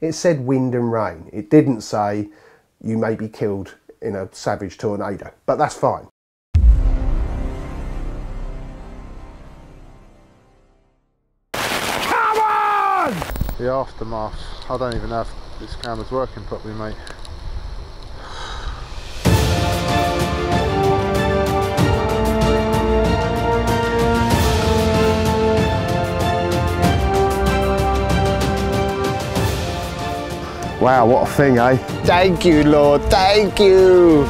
It said wind and rain. It didn't say you may be killed in a savage tornado, but that's fine. Come on! The aftermath. I don't even know if this camera's working properly, mate. Wow, what a thing, eh? Thank you, Lord. Thank you.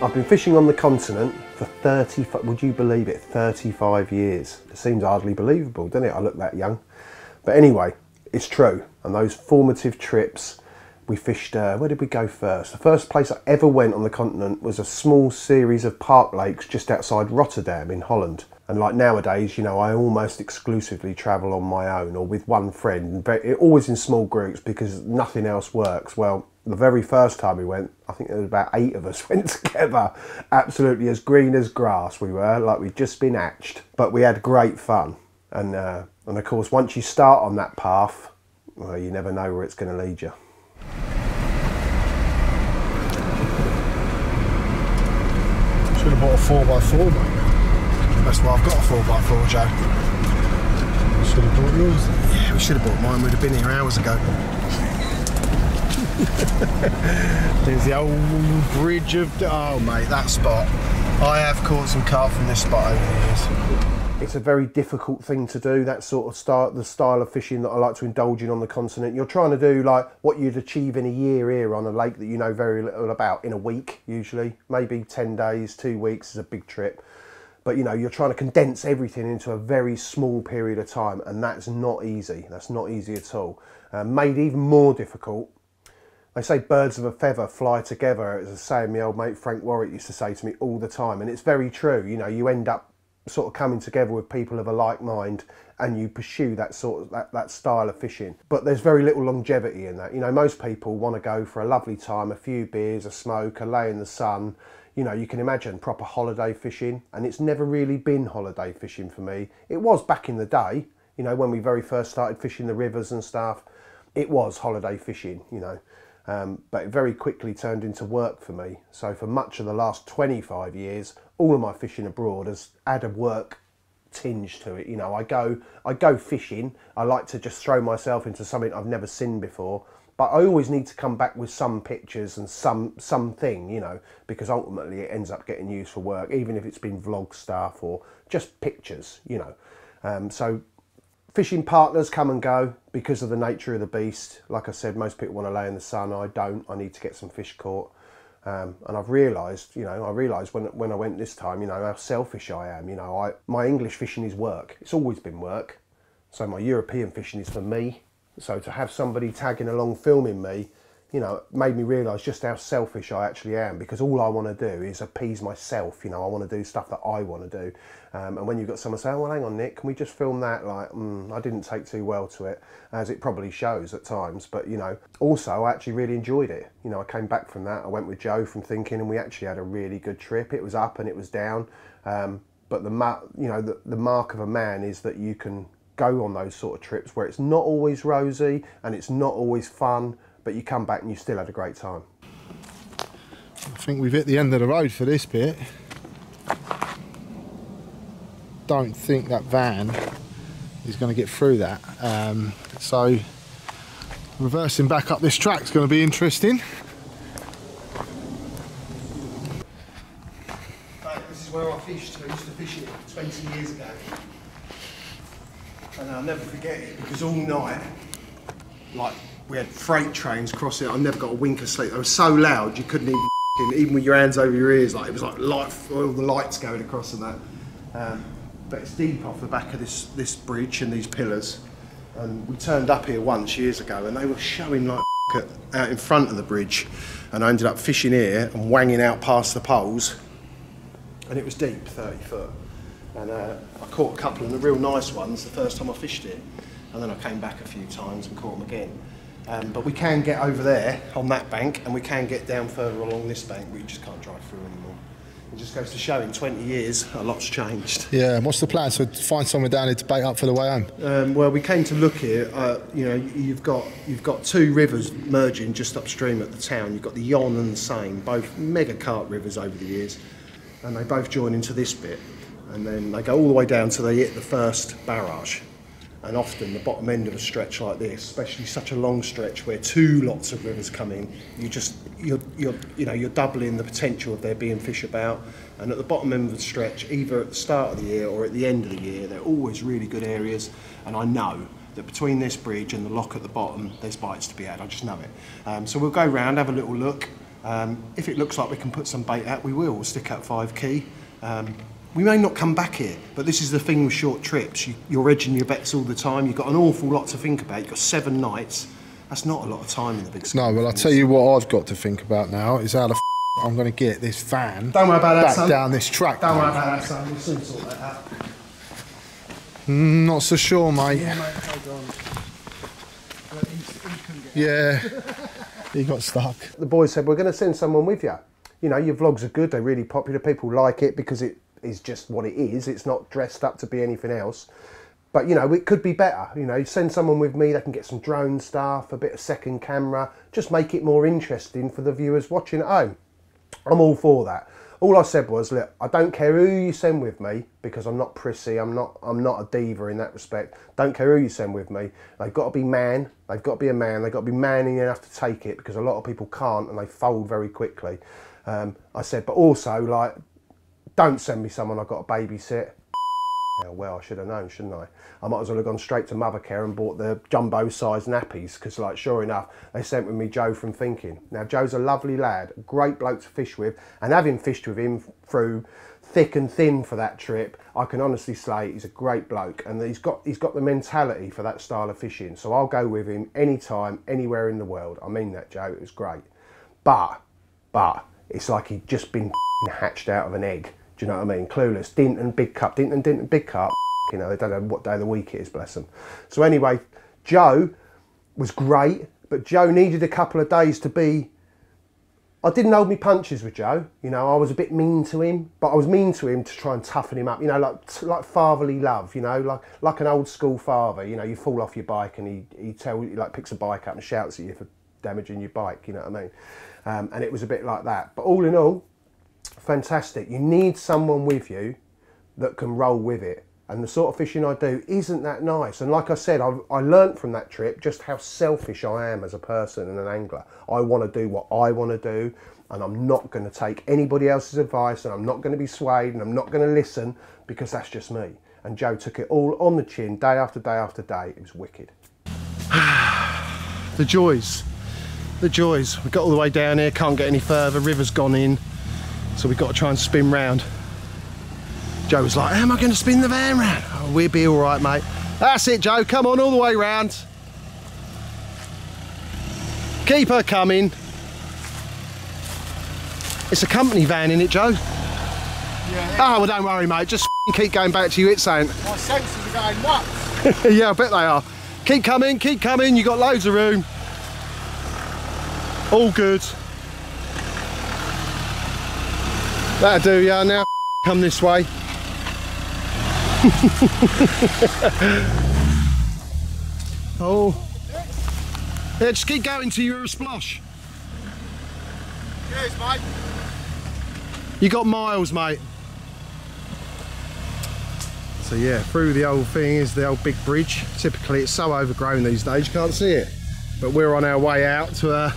I've been fishing on the continent for 30, would you believe it, 35 years. It seems hardly believable, doesn't it? I look that young. But anyway, it's true. And those formative trips, we fished, uh, where did we go first? The first place I ever went on the continent was a small series of park lakes just outside Rotterdam in Holland. And like nowadays, you know, I almost exclusively travel on my own or with one friend, but always in small groups because nothing else works. Well, the very first time we went, I think there was about eight of us went together, absolutely as green as grass we were, like we'd just been hatched. But we had great fun. And, uh, and of course, once you start on that path, well, you never know where it's going to lead you. Should have bought a 4x4, mate. That's why I've got a 4x4, Joe. Should have bought yours. Yeah, we should have bought mine. We'd have been here hours ago. There's the old bridge of. Oh, mate, that spot. I have caught some carp from this spot over the years. It's a very difficult thing to do. That sort of style, the style of fishing that I like to indulge in on the continent. You're trying to do like what you'd achieve in a year here on a lake that you know very little about in a week, usually. Maybe 10 days, two weeks is a big trip. But you know, you're trying to condense everything into a very small period of time, and that's not easy. That's not easy at all. Uh, made even more difficult they say birds of a feather fly together, as a saying my old mate Frank Warwick used to say to me all the time, and it's very true. You know, you end up sort of coming together with people of a like mind and you pursue that sort of that, that style of fishing. But there's very little longevity in that. You know most people want to go for a lovely time a few beers a smoke a lay in the sun. You know you can imagine proper holiday fishing and it's never really been holiday fishing for me. It was back in the day you know when we very first started fishing the rivers and stuff. It was holiday fishing you know um, but it very quickly turned into work for me. So for much of the last 25 years, all of my fishing abroad has had a work tinge to it. You know, I go, I go fishing. I like to just throw myself into something I've never seen before. But I always need to come back with some pictures and some something, you know, because ultimately it ends up getting used for work, even if it's been vlog stuff or just pictures, you know. Um, so Fishing partners come and go because of the nature of the beast. Like I said, most people want to lay in the sun. I don't. I need to get some fish caught. Um, and I've realised, you know, I realised when when I went this time, you know, how selfish I am. You know, I my English fishing is work. It's always been work. So my European fishing is for me. So to have somebody tagging along filming me you know, made me realise just how selfish I actually am because all I want to do is appease myself. You know, I want to do stuff that I want to do. Um, and when you've got someone saying, oh, well, hang on, Nick, can we just film that? Like, mm, I didn't take too well to it, as it probably shows at times. But, you know, also, I actually really enjoyed it. You know, I came back from that. I went with Joe from thinking, and we actually had a really good trip. It was up and it was down. Um, but the, you know, the, the mark of a man is that you can go on those sort of trips where it's not always rosy and it's not always fun but you come back and you still had a great time. I think we've hit the end of the road for this bit. Don't think that van is going to get through that. Um, so reversing back up this track is going to be interesting. This is where I fished. I used to fish it 20 years ago. And I'll never forget it because all night, like we had freight trains crossing. It. I never got a wink of sleep. They were so loud you couldn't even even with your hands over your ears. Like it was like light, all the lights going across and that. Um, but it's deep off the back of this this bridge and these pillars. And we turned up here once years ago, and they were showing like out in front of the bridge. And I ended up fishing here and wanging out past the poles. And it was deep, 30 foot. And uh, I caught a couple of the real nice ones the first time I fished it. And then I came back a few times and caught them again. Um, but we can get over there on that bank, and we can get down further along this bank. We just can't drive through anymore. It just goes to show in 20 years, a lot's changed. Yeah, and what's the plan? So find somewhere down here to bait up for the way home. Um, well, we came to look here. Uh, you know, you've got you've got two rivers merging just upstream at the town. You've got the Yonne and the Seine, both mega cart rivers over the years, and they both join into this bit, and then they go all the way down till they hit the first barrage. and often the bottom end of a stretch like this, especially such a long stretch where two lots of rivers come in, you just you're, you're you know you're doubling the potential of there being fish about. And at the bottom end of the stretch, either at the start of the year or at the end of the year, they're always really good areas. And I know that between this bridge and the lock at the bottom, there's bites to be had. I just know it. Um, so we'll go round, have a little look. Um, if it looks like we can put some bait out, we will. We'll stick out five key. Um, we may not come back here, but this is the thing with short trips. You, you're edging your bets all the time. You've got an awful lot to think about. You've got seven nights. That's not a lot of time in the big scheme. No, well, I'll tell you what I've got to think about now is how the f- I'm going to get this van Don't worry about that, back son. down this track. Don't worry about that, son. We'll soon sort that out. Mm, not so sure, mate. Yeah, he got stuck. the boys said we're going to send someone with you. You know, your vlogs are good; they're really popular. People like it because it is just what it is. It's not dressed up to be anything else. But you know, it could be better. You know, send someone with me. They can get some drone stuff, a bit of second camera. Just make it more interesting for the viewers watching at home. I'm all for that. All I said was, look, I don't care who you send with me because I'm not prissy. I'm not. I'm not a diva in that respect. Don't care who you send with me. They've got to be man. They've got to be a man. They've got to be manly enough to take it because a lot of people can't and they fold very quickly. Um, I said, but also like, don't send me someone I've got to babysit. Yeah, well, I should have known, shouldn't I? I might as well have gone straight to Mothercare and bought the jumbo size nappies because, like, sure enough, they sent with me Joe from Thinking. Now, Joe's a lovely lad, great bloke to fish with, and having fished with him through thick and thin for that trip, I can honestly say he's a great bloke, and he's got he's got the mentality for that style of fishing. So I'll go with him anytime, anywhere in the world. I mean that, Joe. It was great, but but it's like he'd just been hatched out of an egg. Do you know what I mean? Clueless. Dinton, big cup. Dinton, Dinton, big cup. You know, they don't know what day of the week it is, bless them. So anyway, Joe was great, but Joe needed a couple of days to be. I didn't hold me punches with Joe. You know, I was a bit mean to him, but I was mean to him to try and toughen him up. You know, like like fatherly love. You know, like like an old school father. You know, you fall off your bike and he he tell he like picks a bike up and shouts at you for damaging your bike. You know what I mean? Um, and it was a bit like that. But all in all, fantastic. You need someone with you that can roll with it. And the sort of fishing I do isn't that nice. And like I said, I, I learnt from that trip just how selfish I am as a person and an angler. I want to do what I want to do, and I'm not going to take anybody else's advice, and I'm not going to be swayed, and I'm not going to listen because that's just me. And Joe took it all on the chin, day after day after day. It was wicked. the joys, the joys. We got all the way down here, can't get any further. River's gone in, so we've got to try and spin round. Joe was like, how am I going to spin the van round? Oh, we'll be all right, mate. That's it, Joe. Come on, all the way round. Keep her coming. It's a company van, in it, Joe? Yeah, Oh, well, don't worry, mate. Just keep going back to you. It's saying, my senses are going nuts. yeah, I bet they are. Keep coming, keep coming. You've got loads of room. All good. That'll do, yeah. Now come this way. oh. Yeah, just keep going till you're a splosh. Cheers, mate. You got miles, mate. So yeah, through the old thing is the old big bridge. Typically it's so overgrown these days you can't see it. But we're on our way out to a...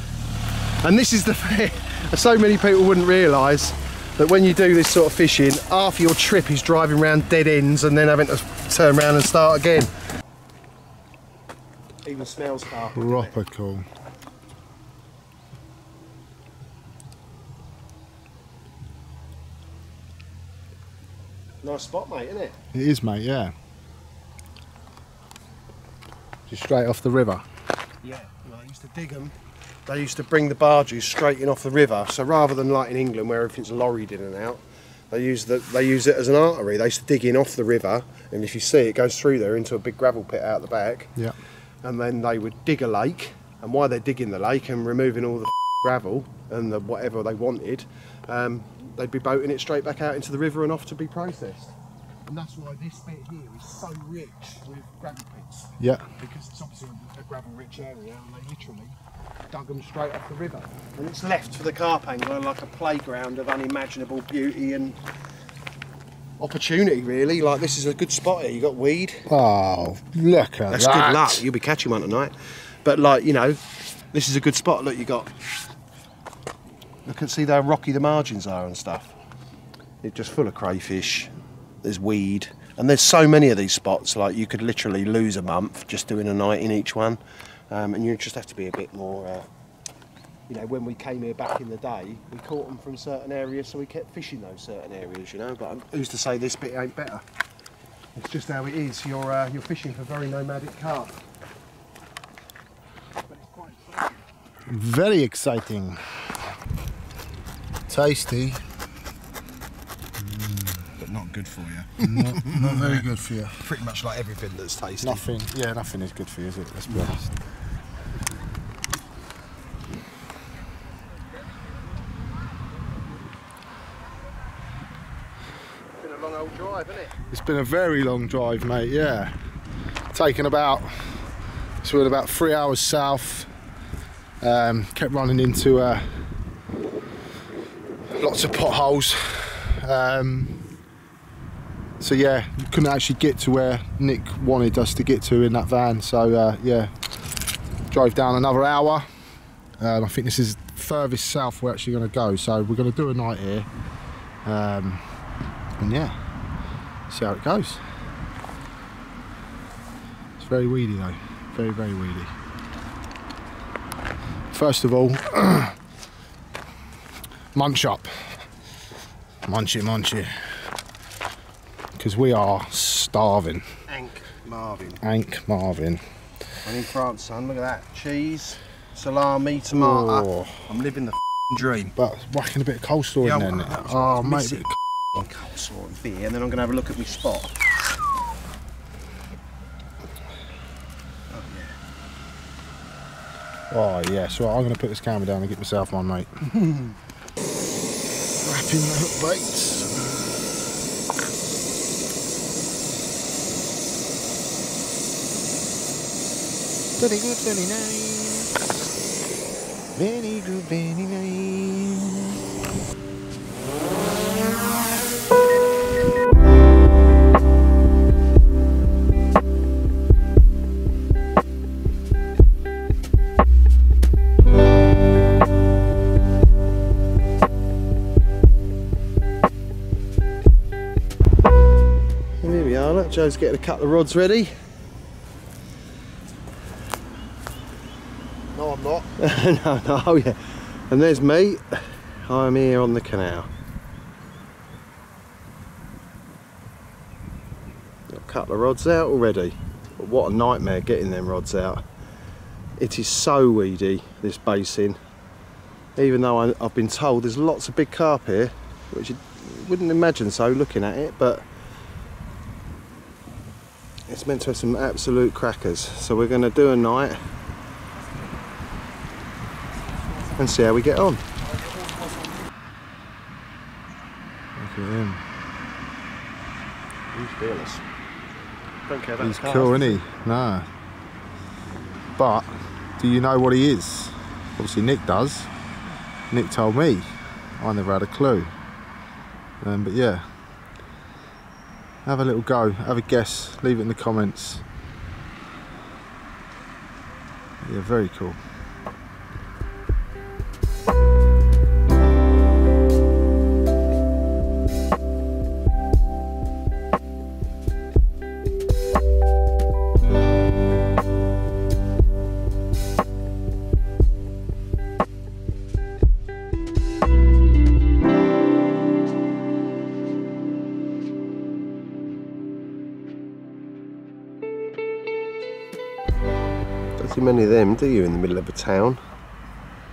And this is the thing, so many people wouldn't realise that when you do this sort of fishing, half your trip is driving around dead ends and then having to turn around and start again. Even smells carpet. doesn't? Proper cool. Nice spot, mate, isn't it? It is, mate, yeah. Just straight off the river. Yeah, well, I used to dig them. They used to bring the barges straight in off the river. So rather than like in England where everything's lorried in and out, they use the, they use it as an artery. They used to dig in off the river, and if you see it goes through there into a big gravel pit out the back. Yeah. And then they would dig a lake, And while they're digging the lake and removing all the gravel and the whatever they wanted, um, they'd be boating it straight back out into the river and off to be processed. And that's why this bit here is so rich with gravel pits Yeah. because it's obviously a gravel rich area and they literally dug them straight off the river. And it's left for the carp angler like a playground of unimaginable beauty and opportunity really. Like this is a good spot here, you got weed. Oh, look at That's that. good luck. You'll be catching one tonight. But like, you know, this is a good spot. Look, you got look and see how rocky the margins are and stuff. It's just full of crayfish. There's weed. And there's so many of these spots, like you could literally lose a month just doing a night in each one. Um, and you just have to be a bit more uh, you know, when we came here back in the day, we caught them from certain areas, so we kept fishing those certain areas, you know. But who's to say this bit ain't better? It's just how it is. You're uh, you're fishing for very nomadic carp. But it's quite exciting. Very exciting. Tasty. But not good for you. not, not very good for you. Pretty much like everything that's tasty. Nothing. Yeah, nothing is good for you, is it? Let's be honest. Been a long old drive, isn't it? It's been a very long drive, mate. Yeah, taken about. So we're about three hours south. Um, kept running into uh, lots of potholes. Um, so yeah, couldn't actually get to where Nick wanted us to get to in that van. So uh, yeah, drove down another hour. Um, I think this is furthest south we're actually going to go. So we're going to do a night here. Um, and yeah, see how it goes. It's very weedy though, very very weedy. First of all, munch up, munch it, munch it, because we are starving. Ank Marvin. Ank Marvin. I'm in France, son. Look at that. Cheese, salami, tomato. Oh. I'm living the dream. But whacking a bit of coleslaw Yeah, in there. well, that's innit? what I Oh mate, missing. a of Coleslaw and beer, and then I'm going to have a look at my spot. Oh yeah, Oh yeah, so I'm going to put this camera down and get myself one, mate. Wrapping the hook baits. Very good, very nice. Very good, very nice. Joe's getting a couple of rods ready. No, I'm not. no, no, oh yeah. And there's me. I'm here on the canal. Got a couple of rods out already. But what a nightmare getting them rods out. It is so weedy, this basin. Even though I, I've been told there's lots of big carp here, which you wouldn't imagine so looking at it, but it's meant to have some absolute crackers. So we're going to do a night and see how we get on. Look at him. He's fearless. Don't care about He's cars, cool, isn't he? Nah. But do you know what he is? Obviously, Nick does. Nick told me. I never had a clue. Um, but yeah, have a little go. Have a guess. Leave it in the comments. Yeah, very cool. Many of them, do you, in the middle of a town?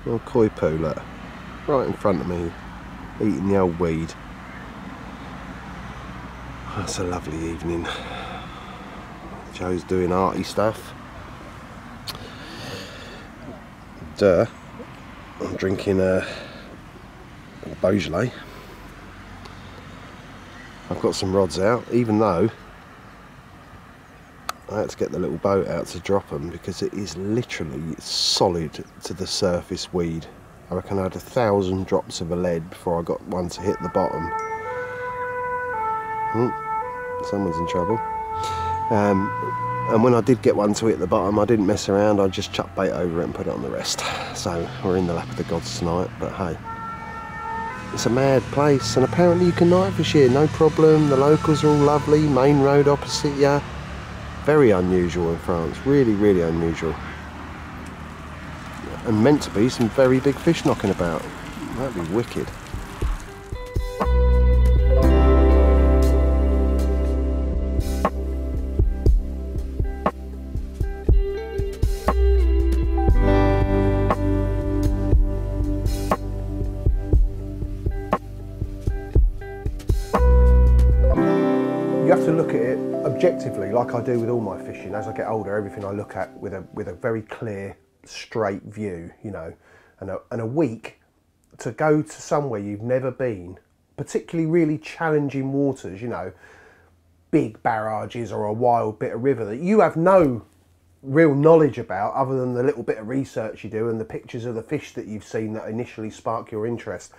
Little koi poo. Right in front of me, eating the old weed. That's a lovely evening. Joe's doing arty stuff. duh, I'm drinking a, a Beaujolais. I've got some rods out, even though To get the little boat out to drop them because it is literally solid to the surface weed. I reckon I had a thousand drops of a lead before I got one to hit the bottom. Hmm, someone's in trouble. Um, and when I did get one to hit the bottom, I didn't mess around. I just chucked bait over it and put it on the rest. So we're in the lap of the gods tonight. But hey, it's a mad place, and apparently you can night fish here, no problem. The locals are all lovely. Main road opposite you. Very unusual in France. Really, really unusual. And meant to be some very big fish knocking about. That'd be wicked. Objectively, like I do with all my fishing. As I get older, everything I look at with a with a very clear, straight view, you know, and a, and a week to go to somewhere you've never been, particularly really challenging waters, you know, big barrages or a wild bit of river that you have no real knowledge about other than the little bit of research you do and the pictures of the fish that you've seen that initially spark your interest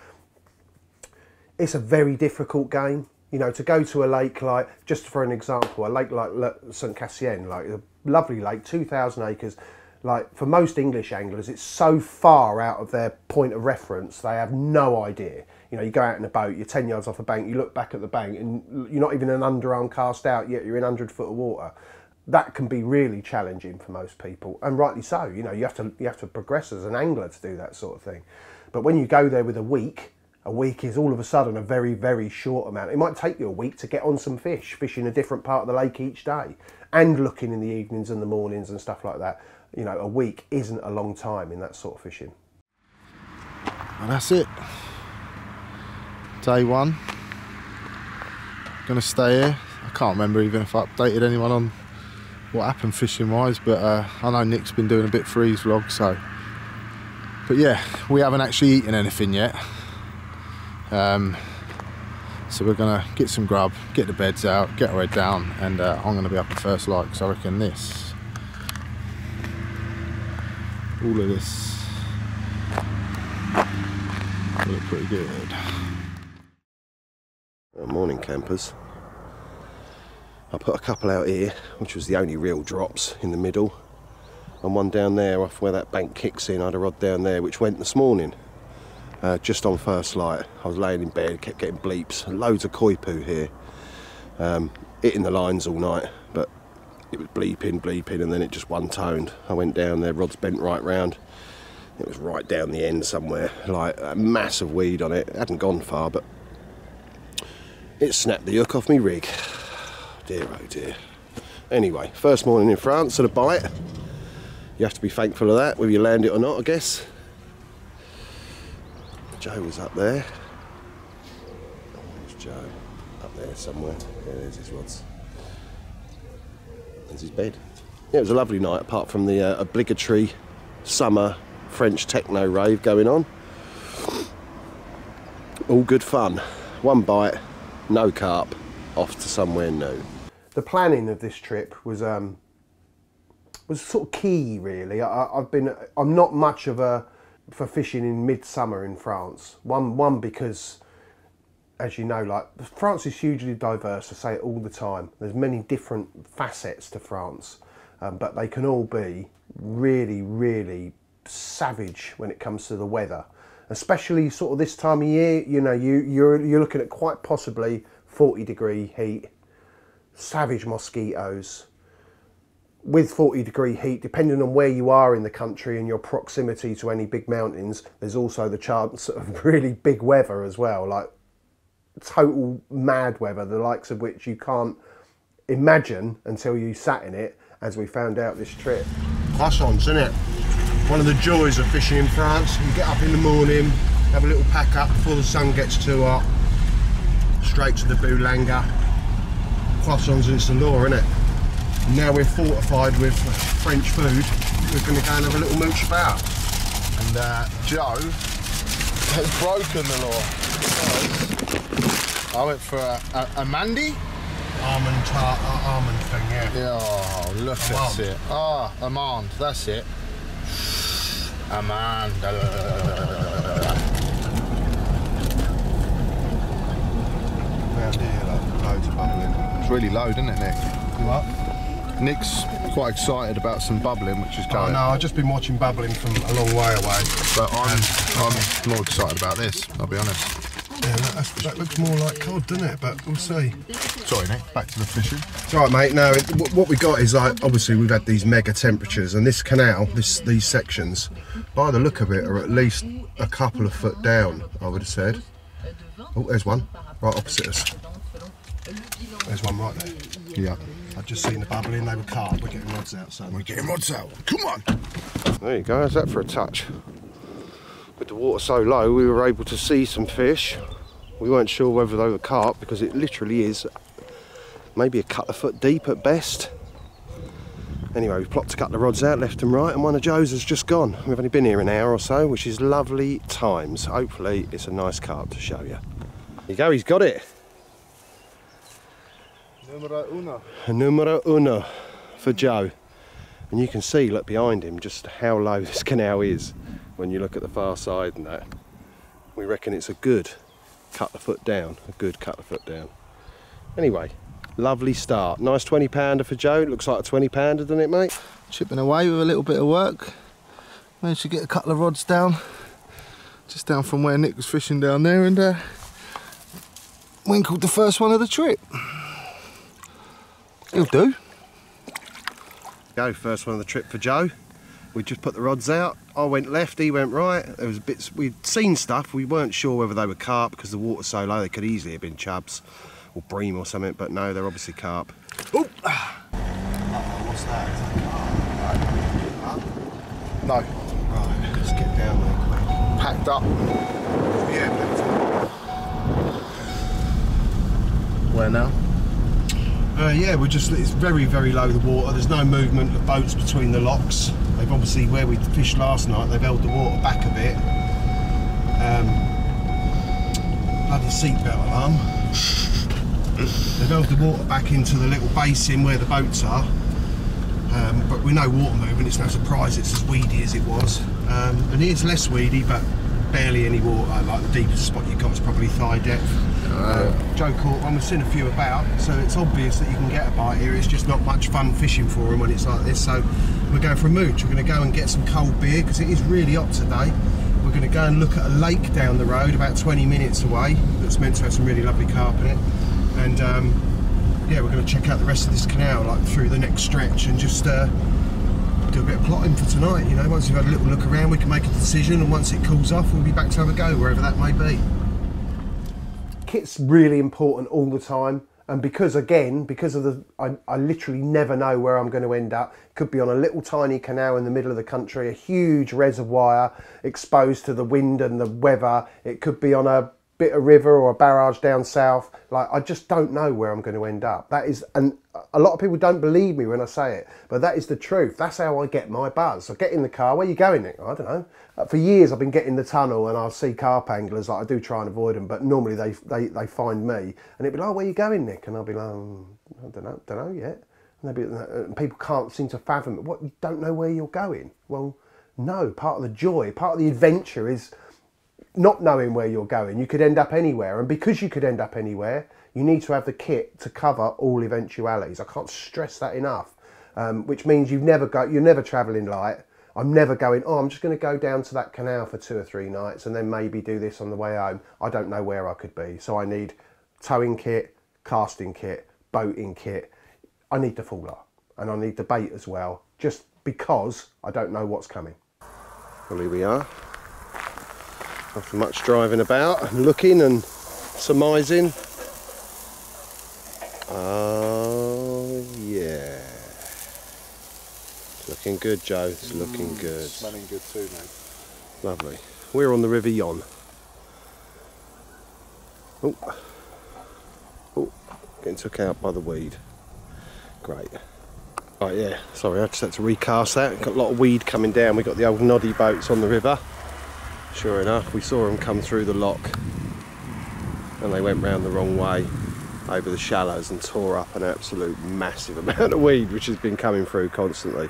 it's a very difficult game. You know, to go to a lake like, just for an example, a lake like St Cassien, like a lovely lake, 2,000 acres. Like for most English anglers, it's so far out of their point of reference, they have no idea. You know, you go out in a boat, you're 10 yards off the bank, you look back at the bank, and you're not even an underarm cast out yet, you're in 100 foot of water. That can be really challenging for most people, and rightly so. You know, you have to you have to progress as an angler to do that sort of thing. But when you go there with a week, a week is all of a sudden a very, very short amount. It might take you a week to get on some fish, fishing a different part of the lake each day, and looking in the evenings and the mornings and stuff like that. You know, a week isn't a long time in that sort of fishing. And that's it. Day one. Gonna stay here. I can't remember even if I updated anyone on what happened fishing wise, but uh, I know Nick's been doing a bit his vlog, so. But yeah, we haven't actually eaten anything yet. Um, so we're gonna get some grub, get the beds out, get our head down, and uh, I'm gonna be up at first light because I reckon this, all of this, look pretty good. Uh, morning campers. I put a couple out here, which was the only real drops in the middle, and one down there off where that bank kicks in. I had a rod down there which went this morning, uh, just on first light. I was laying in bed, kept getting bleeps, loads of koi poo here, um, hitting the lines all night, but it was bleeping, bleeping, and then it just one toned. I went down there, rod's bent right round. It was right down the end somewhere, like a mass of weed on it. It hadn't gone far, but it snapped the hook off me rig. Dear oh dear. Anyway, first morning in France at a bite. You have to be thankful of that, whether you land it or not, I guess. Joe was up there. There's Joe. Up there somewhere. Yeah, there's his rods. There's his bed. Yeah, it was a lovely night, apart from the uh, obligatory summer French techno rave going on. All good fun. One bite, no carp, off to somewhere new. The planning of this trip was um, was sort of key, really. I, I've been I'm not much of a for fishing in midsummer in France. One one because, as you know, like France is hugely diverse. I say it all the time. There's many different facets to France, um, but they can all be really, really savage when it comes to the weather. Especially sort of this time of year, you know, you you're you're looking at quite possibly 40 degree heat, savage mosquitoes. With 40 degree heat, depending on where you are in the country and your proximity to any big mountains, there's also the chance of really big weather as well, like total mad weather, the likes of which you can't imagine until you sat in it, as we found out this trip. Croissants, isn't it? One of the joys of fishing in France. You get up in the morning, have a little pack up before the sun gets too hot, straight to the Boulanga. Croissants, it's the law, isn't it? Now we're fortified with French food, we're going to go and have a little mooch about. And uh, Joe has broken the law. I went for a, a, a Mandy. Almond tart, uh, almond thing, yeah. Yeah, oh, look Amand. at it. Ah, oh, Amand, that's it. Amand. Round here, like, loads of bubbling. It's really low, isn't it, Nick? What? Nick's quite excited about some bubbling, which is Oh going. no, I've just been watching bubbling from a long way away. But I'm, I'm more excited about this, I'll be honest. Yeah, that, that's, that looks more like cod, doesn't it? But we'll see. Sorry, Nick, back to the fishing. It's all right, mate. Now, what we got is like obviously we've had these mega temperatures, and this canal, this these sections, by the look of it, are at least a couple of foot down. I would have said. Oh, there's one right opposite us. There's one right there. Yeah. I've just seen the bubbling. They were carp. We're getting rods out, so We're getting rods out. Come on. There you go, how's that for a touch? With the water so low, we were able to see some fish. We weren't sure whether they were carp because it literally is maybe a couple of foot deep at best. Anyway, we've plopped a couple of rods out left and right, and one of Joe's has just gone. We've only been here an hour or so, which is lovely times. Hopefully, it's a nice carp to show you. There you go, he's got it. Numero uno. numero uno for Joe. And you can see, look behind him, just how low this canal is when you look at the far side and that. We reckon it's a good cut of foot down, a good cut of foot down. Anyway, lovely start. Nice 20 pounder for Joe. Looks like a 20 pounder, doesn't it, mate? Chipping away with a little bit of work. Managed to get a couple of rods down. Just down from where Nick was fishing down there and uh, winkled the first one of the trip. He'll do. Go, first one of the trip for Joe. We just put the rods out. I went left, he went right. There was bits we'd seen stuff. We weren't sure whether they were carp because the water's so low. They could easily have been chubs or bream or something, but no, they're obviously carp. what's that? No, Right, let's get down there quick. packed up. Yeah, Where now? Uh, yeah, we're just, it's very, very low, the water. There's no movement of boats between the locks. They've obviously, where we fished last night, they've held the water back a bit. Um, bloody seatbelt alarm. they've held the water back into the little basin where the boats are. Um, but with no water movement, it's no surprise it's as weedy as it was. Um, and it's less weedy, but barely any water. Like the deepest spot you've got is probably thigh depth. Uh, Joe caught one. We've seen a few about, so it's obvious that you can get a bite here. It's just not much fun fishing for them when it's like this. So we're going for a mooch. We're going to go and get some cold beer because it is really hot today. We're going to go and look at a lake down the road, about 20 minutes away. That's meant to have some really lovely carp in it. And um, yeah, we're going to check out the rest of this canal, like through the next stretch, and just uh, do a bit of plotting for tonight. You know, once we've had a little look around, we can make a decision, and once it cools off, we'll be back to have a go wherever that may be. Kit's really important all the time, and because again, because of the, I, I literally never know where I'm going to end up. Could be on a little tiny canal in the middle of the country, a huge reservoir exposed to the wind and the weather. It could be on a bit of river or a barrage down south. Like I just don't know where I'm going to end up. That is, and a lot of people don't believe me when I say it, but that is the truth. That's how I get my buzz. I get in the car. Where you going, Nick? I don't know. Uh, For years, I've been getting the tunnel, and I'll see carp anglers. Like I do try and avoid them, but normally they they, they find me, and it'd be like, oh, "Where you going, Nick?" And I'll be like, "Mm, "I don't know, don't know yet." And, be, and people can't seem to fathom it. What you don't know where you're going? Well, no. Part of the joy, part of the adventure is not knowing where you're going. You could end up anywhere, and because you could end up anywhere, you need to have the kit to cover all eventualities. I can't stress that enough. Um, which means you've never go, you're never travelling light. I'm never going. Oh, I'm just going to go down to that canal for two or three nights, and then maybe do this on the way home. I don't know where I could be, so I need towing kit, casting kit, boating kit. I need the fuller, and I need the bait as well, just because I don't know what's coming. Well, here we are after much driving about and looking and surmising. Oh yeah. Looking good, Joe. It's mm, looking good. Smelling good too, mate. Lovely. We're on the River Yonne. Oh. Oh, getting took out by the weed. Great. Right, yeah, sorry, I just had to recast that. Got a lot of weed coming down. We got the old noddy boats on the river. Sure enough, we saw them come through the lock and they went round the wrong way over the shallows and tore up an absolute massive amount of weed which has been coming through constantly.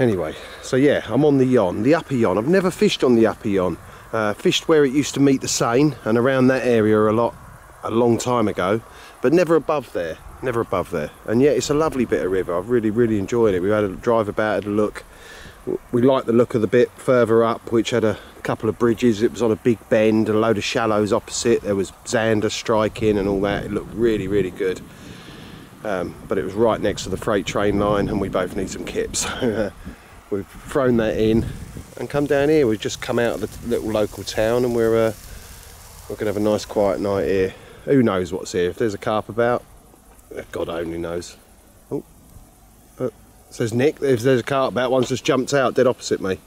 Anyway, so yeah, I'm on the Yonne, the upper Yonne. I've never fished on the upper Yonne. Uh, fished where it used to meet the Seine and around that area a lot, a long time ago, but never above there, never above there. And yet it's a lovely bit of river. I've really, really enjoyed it. We had a drive about, had a look. We liked the look of the bit further up, which had a couple of bridges. It was on a big bend, a load of shallows opposite. There was Zander striking and all that. It looked really, really good. Um, but it was right next to the freight train line and we both need some kips. So we've thrown that in and come down here. We've just come out of the little local town and we're uh, we're gonna have a nice quiet night here. Who knows what's here? If there's a carp about, God only knows. Oh, says Nick. If there's a carp about, one's just jumped out dead opposite me.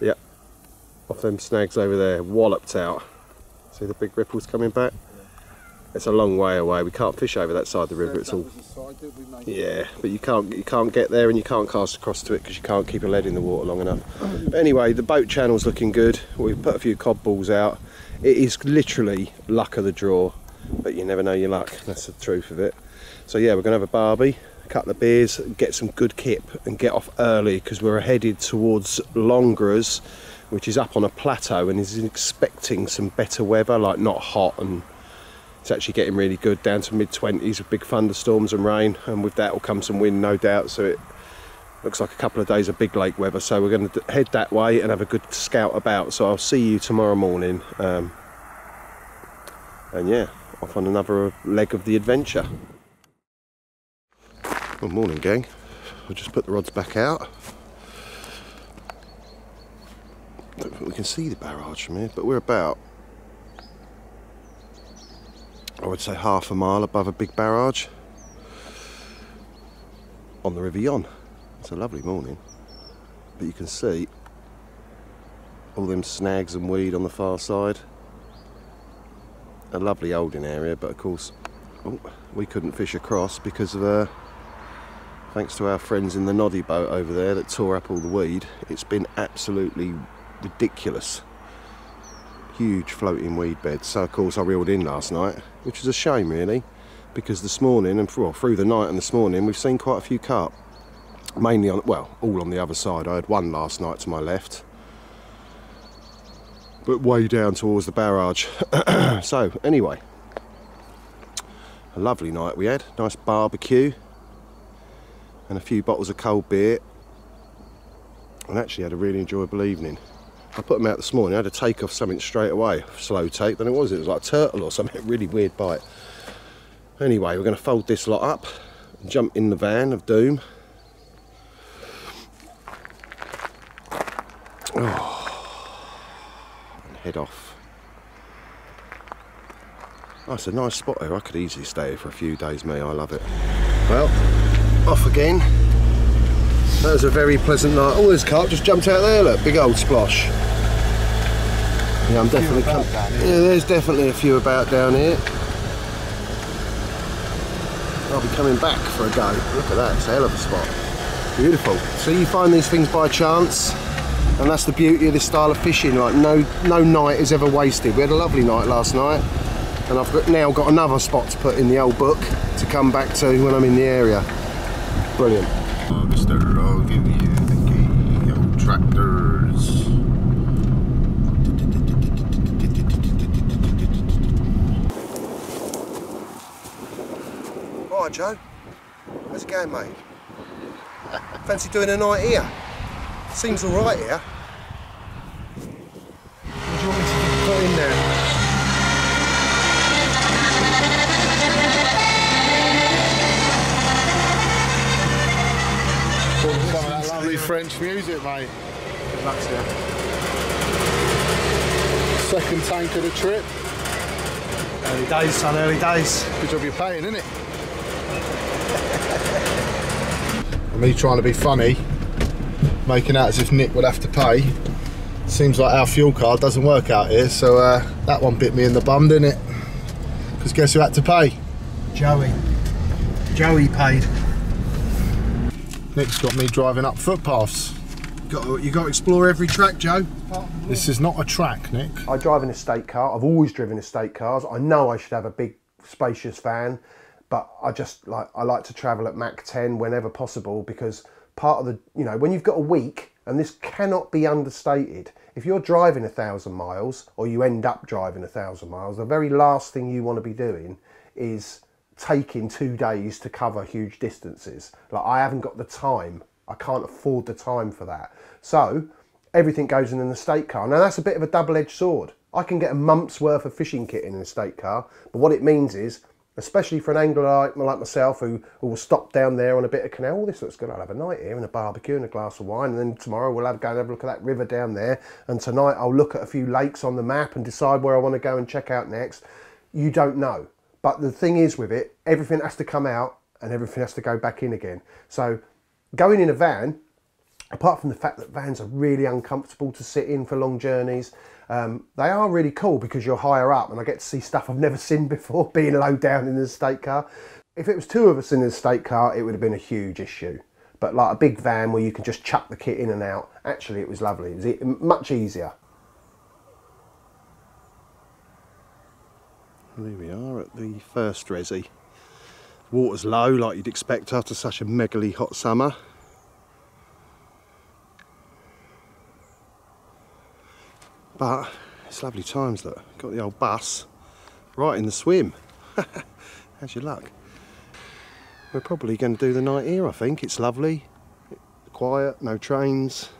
Yep, off them snags over there, walloped out. See the big ripples coming back? It's a long way away. We can't fish over that side of the river. It's all yeah, but you can't you can't get there and you can't cast across to it because you can't keep a lead in the water long enough. But anyway, the boat channel's looking good. We've put a few cod balls out. It is literally luck of the draw, but you never know your luck. That's the truth of it. So yeah, we're gonna have a barbie, a couple of beers, get some good kip, and get off early because we're headed towards Langres, which is up on a plateau and is expecting some better weather, like not hot and it's actually getting really good down to mid 20s with big thunderstorms and rain and with that will come some wind no doubt. So it looks like a couple of days of big lake weather. So we're going to head that way and have a good scout about. So I'll see you tomorrow morning. Um, and yeah off on another leg of the adventure. Good morning gang. We'll just put the rods back out. Don't think we can see the barrage from here but we're about I would say half a mile above a big barrage on the River Yonne. It's a lovely morning, but you can see all them snags and weed on the far side. A lovely holding area, but of course oh, we couldn't fish across because of uh, thanks to our friends in the noddy boat over there that tore up all the weed. It's been absolutely ridiculous huge floating weed beds. So of course I reeled in last night, which is a shame really, because this morning and well, through the night and this morning we've seen quite a few carp. Mainly on, well, all on the other side. I had one last night to my left, but way down towards the barrage. so anyway, a lovely night we had. Nice barbecue and a few bottles of cold beer and actually had a really enjoyable evening. I put them out this morning. I had to take off something straight away, slow take. Then it was. It was like a turtle or something. Really weird bite. Anyway, we're going to fold this lot up, jump in the van of doom. Oh, and head off. Oh, a nice spot here. I could easily stay here for a few days, me. I love it. Well, off again. That was a very pleasant night. Oh, there's carp just jumped out there, look, big old splosh. Yeah, I'm definitely. Yeah, there's definitely a few about down here. I'll be coming back for a go. Look at that, it's a hell of a spot. Beautiful. So you find these things by chance, and that's the beauty of this style of fishing. Like no, no night is ever wasted. We had a lovely night last night, and I've got, now got another spot to put in the old book to come back to when I'm in the area. Brilliant. Right, Joe. How's it going, mate? Fancy doing a night here? Seems all right here. What do you want me to put in there? Some that lovely French music, mate. That's here. Second tank of the trip. Early days, son, early days. Good job you're paying, isn't it? Me trying to be funny, making out as if Nick would have to pay. Seems like our fuel card doesn't work out here, so uh, that one bit me in the bum, didn't it? Because guess who had to pay? Joey. Joey paid. Nick's got me driving up footpaths. Got to, you got to explore every track, Joe. This is not a track, Nick. I drive an estate car. I've always driven estate cars. I know I should have a big, spacious van, but I just like I like to travel at Mach 10 whenever possible because part of the you know when you've got a week, and this cannot be understated. If you're driving a thousand miles, or you end up driving a thousand miles, the very last thing you want to be doing is taking two days to cover huge distances. Like I haven't got the time. I can't afford the time for that. So everything goes in an estate car. Now that's a bit of a double-edged sword. I can get a month's worth of fishing kit in an estate car, but what it means is, especially for an angler like, like myself who, who will stop down there on a bit of canal, oh, this looks good, I'll have a night here and a barbecue and a glass of wine, and then tomorrow we'll have go and have a look at that river down there, and tonight I'll look at a few lakes on the map and decide where I want to go and check out next. You don't know. But the thing is with it, everything has to come out and everything has to go back in again. So going in a van, apart from the fact that vans are really uncomfortable to sit in for long journeys, um, they are really cool because you're higher up and I get to see stuff I've never seen before being low down in the estate car. If it was two of us in the estate car, it would have been a huge issue. But like a big van where you can just chuck the kit in and out, actually it was lovely. It was much easier. Here we are at the first resi. Water's low, like you'd expect after such a megally hot summer. But it's lovely times, look. Got the old bus right in the swim. How's your luck? We're probably going to do the night here, I think. It's lovely, quiet, no trains,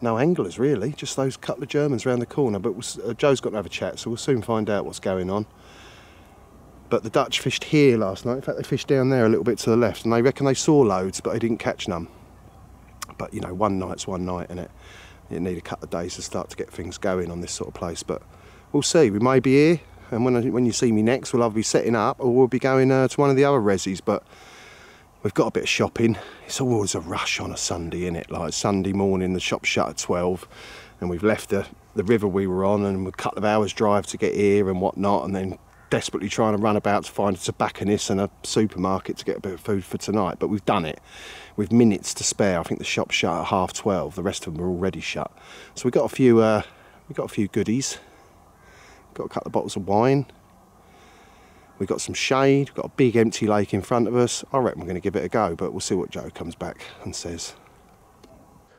no anglers really, just those couple of Germans around the corner. But we'll, uh, Joe's got to have a chat, so we'll soon find out what's going on. But the Dutch fished here last night. In fact, they fished down there a little bit to the left, and they reckon they saw loads, but they didn't catch none. But you know, one night's one night, and it you need a couple of days to start to get things going on this sort of place. But we'll see. We may be here, and when I, when you see me next, we'll either be setting up or we'll be going uh, to one of the other resis. But we've got a bit of shopping. It's always a rush on a Sunday, isn't it? Like Sunday morning, the shop's shut at 12 and we've left the, the river we were on and a couple of hours drive to get here and whatnot and then desperately trying to run about to find a tobacconist and a supermarket to get a bit of food for tonight. But we've done it with minutes to spare. I think the shop's shut at half 12. The rest of them are already shut. So we've got a few, uh, we've got a few goodies. Got a couple of bottles of wine. We've got some shade, we've got a big empty lake in front of us. I reckon we're going to give it a go, but we'll see what Joe comes back and says.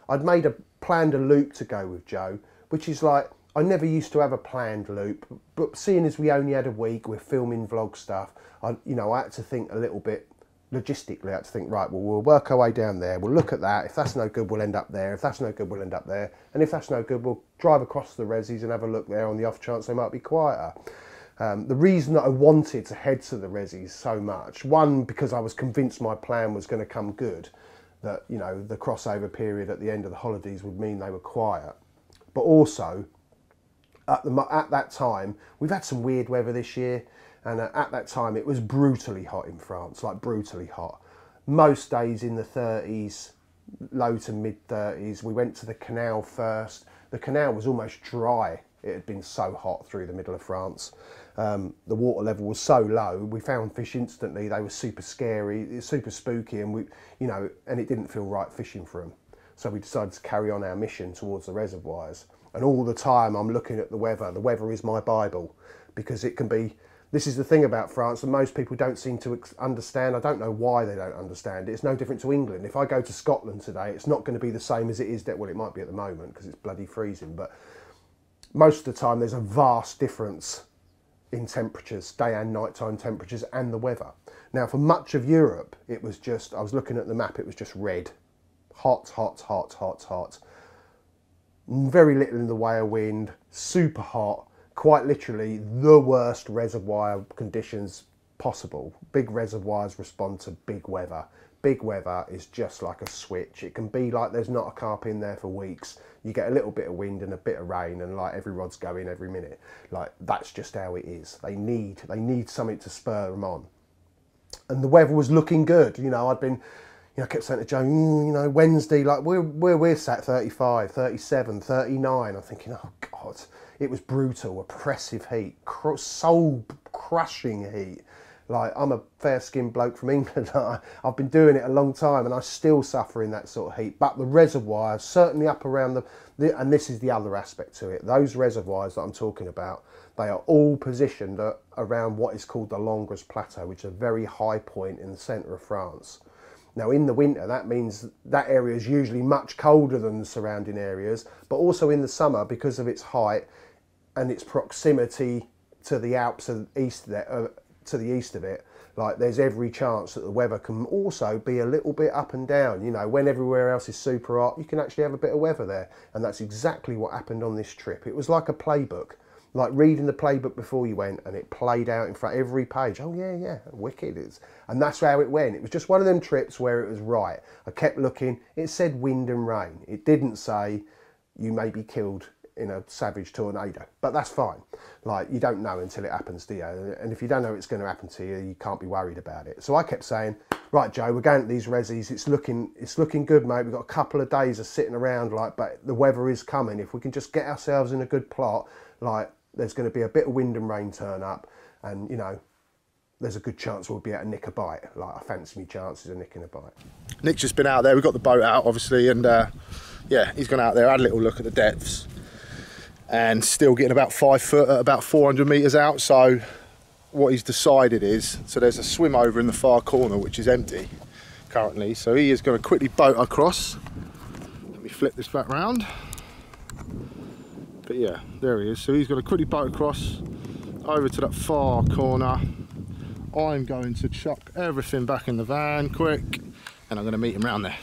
I'd made a planned a loop to go with Joe, which is like I never used to have a planned loop, but seeing as we only had a week, we're filming vlog stuff. I, you know, I had to think a little bit logistically. I had to think, right, well, we'll work our way down there. We'll look at that. If that's no good, we'll end up there. If that's no good, we'll end up there. And if that's no good, we'll drive across the resis and have a look there on the off chance they might be quieter. Um, the reason that I wanted to head to the resis so much, one because I was convinced my plan was going to come good, that you know the crossover period at the end of the holidays would mean they were quiet, but also at the at that time we've had some weird weather this year, and uh, at that time it was brutally hot in France, like brutally hot. Most days in the 30s, low to mid 30s. We went to the canal first. The canal was almost dry. It had been so hot through the middle of France. Um, the water level was so low. We found fish instantly. They were super scary, super spooky, and we, you know, and it didn't feel right fishing for them. So we decided to carry on our mission towards the reservoirs. And all the time I'm looking at the weather. The weather is my Bible because it can be. This is the thing about France, and most people don't seem to understand. I don't know why they don't understand it. It's no different to England. If I go to Scotland today, it's not going to be the same as it is that. Well, it might be at the moment because it's bloody freezing, but most of the time there's a vast difference in temperatures, day and nighttime temperatures, and the weather. Now, for much of Europe, it was just, I was looking at the map, it was just red. Hot, hot, hot, hot, hot. Very little in the way of wind, super hot, quite literally the worst reservoir conditions possible. Big reservoirs respond to big weather. Big weather is just like a switch. It can be like there's not a carp in there for weeks. You get a little bit of wind and a bit of rain, and like every rod's going every minute. Like that's just how it is. They need they need something to spur them on. And the weather was looking good. You know, I'd been you know, I kept saying to Joe, mm, you know, Wednesday, like we're, we're, we're sat 35, 37, 39. I'm thinking, oh God, it was brutal, oppressive heat, cr- soul crushing heat. Like I'm a fair-skinned bloke from England. I've been doing it a long time, and I still suffer in that sort of heat. But the reservoirs, certainly up around the, the and this is the other aspect to it. Those reservoirs that I'm talking about, they are all positioned at, around what is called the Langres Plateau, which is a very high point in the centre of France. Now, in the winter, that means that area is usually much colder than the surrounding areas, but also in the summer, because of its height and its proximity to the Alps east there, uh, to the east of it, like there's every chance that the weather can also be a little bit up and down. You know, when everywhere else is super hot, you can actually have a bit of weather there, and that's exactly what happened on this trip. It was like a playbook like reading the playbook before you went and it played out in front of every page oh yeah yeah wicked is and that's how it went. It was just one of them trips where it was right. I kept looking. It said wind and rain. It didn't say you may be killed in a savage tornado but that's fine. Like you don't know until it happens to you and if you don't know it's going to happen to you you can't be worried about it. So i kept saying right joe we're going to these resis. It's looking it's looking good mate. We've got a couple of days of sitting around like but the weather is coming. If we can just get ourselves in a good plot like there's going to be a bit of wind and rain turn up, and you know, there's a good chance we'll be able to nick a bite. Like I fancy me chances of nicking a bite. Nick's just been out there. We've got the boat out, obviously, and uh, yeah, he's gone out there, had a little look at the depths, and still getting about five foot at about 400 metres out. So, what he's decided is so there's a swim over in the far corner which is empty currently. So he is going to quickly boat across. Let me flip this back round. But yeah, there he is. So he's going to quickly boat across over to that far corner. I'm going to chuck everything back in the van quick and I'm going to meet him round there.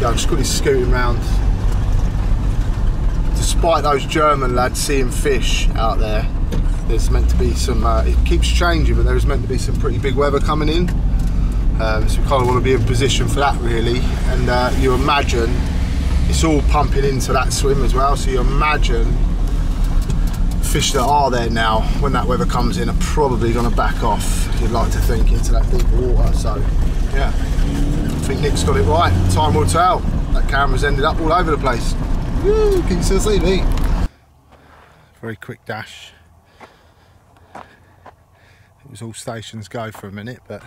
Yeah, I'm just quickly scooting round. Despite those German lads seeing fish out there, there's meant to be some, uh, it keeps changing, but there's meant to be some pretty big weather coming in. Um, so we kind of want to be in position for that really. And uh, you imagine it's all pumping into that swim as well. So you imagine fish that are there now, when that weather comes in, are probably going to back off, you'd like to think, into that deeper water. So, yeah, I think Nick's got it right. Time will tell. That camera's ended up all over the place. Woo, can you still see me? Very quick dash. It was all stations go for a minute, but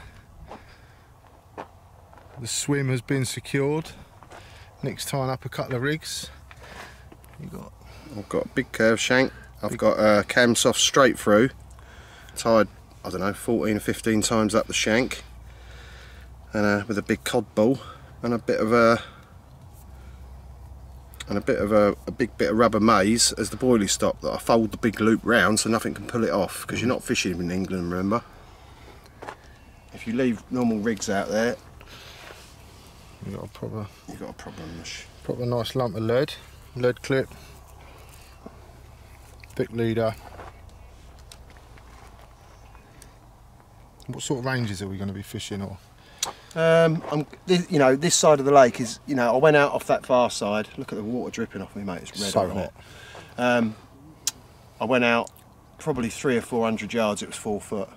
the swim has been secured. Nick's tying up a couple of rigs. You got I've got a big curve shank. I've got a cam soft straight through, tied, I don't know, 14 or 15 times up the shank, and uh, with a big cod ball, and a bit of a and a bit of a, a big bit of rubber maize as the boilie stop that I fold the big loop round so nothing can pull it off because you're not fishing in England remember if you leave normal rigs out there you got a proper you've got a problem Mush. proper nice lump of lead, lead clip, thick leader. What sort of ranges are we going to be fishing or? Um, I'm, this, you know, this side of the lake is, you know, I went out off that far side. Look at the water dripping off me, mate. It's red So hot. it? Um, I went out probably three or four hundred yards. It was four foot.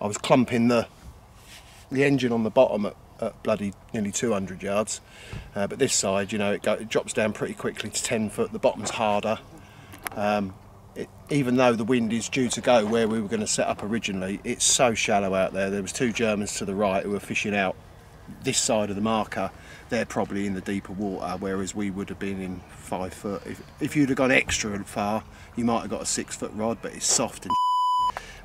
I was clumping the the engine on the bottom at, at bloody nearly 200 yards. Uh, but this side, you know, it, go, it drops down pretty quickly to 10 foot. The bottom's harder. Um, it, even though the wind is due to go where we were going to set up originally, it's so shallow out there. There was two Germans to the right who were fishing out this side of the marker. They're probably in the deeper water, whereas we would have been in five foot. If, if you'd have gone extra and far, you might have got a six foot rod, but it's soft and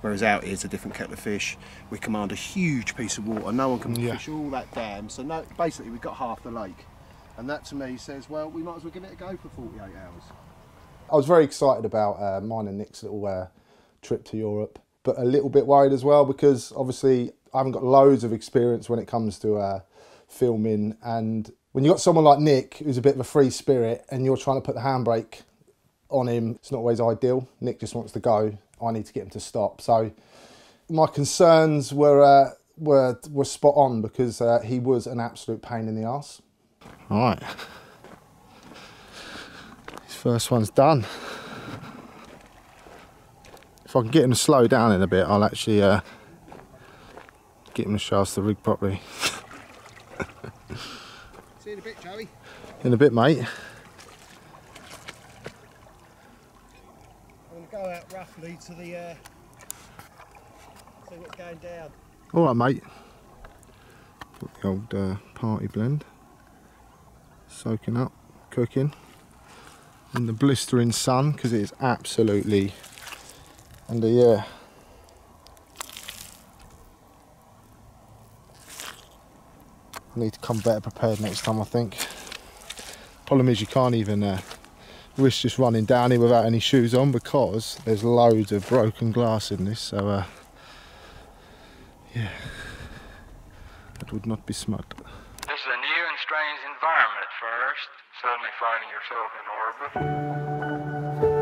whereas out here's a different kettle of fish. We command a huge piece of water. No one can Yeah. fish all that dam. So no, basically we've got half the lake. And that to me says, well, we might as well give it a go for 48 hours. I was very excited about uh, mine and Nick's little uh, trip to Europe, but a little bit worried as well because obviously I haven't got loads of experience when it comes to uh, filming. And when you've got someone like Nick who's a bit of a free spirit and you're trying to put the handbrake on him, it's not always ideal. Nick just wants to go. I need to get him to stop. So my concerns were uh, were were spot on because uh, he was an absolute pain in the ass. All right. His first one's done. If I can get him to slow down in a bit, I'll actually uh, get him to show us the rig properly. See you in a bit, Joey. In a bit, mate. I'm going to out roughly to the uh, See what's going down. All right, mate. Got the old uh, party blend. Soaking up, cooking. In the blistering sun, because it is absolutely under, yeah. I need to come better prepared next time, I think. Problem is, you can't even uh, risk just running down here without any shoes on because there's loads of broken glass in this, so uh, yeah, that would not be smart. This is a new and strange environment at first, suddenly finding yourself in orbit.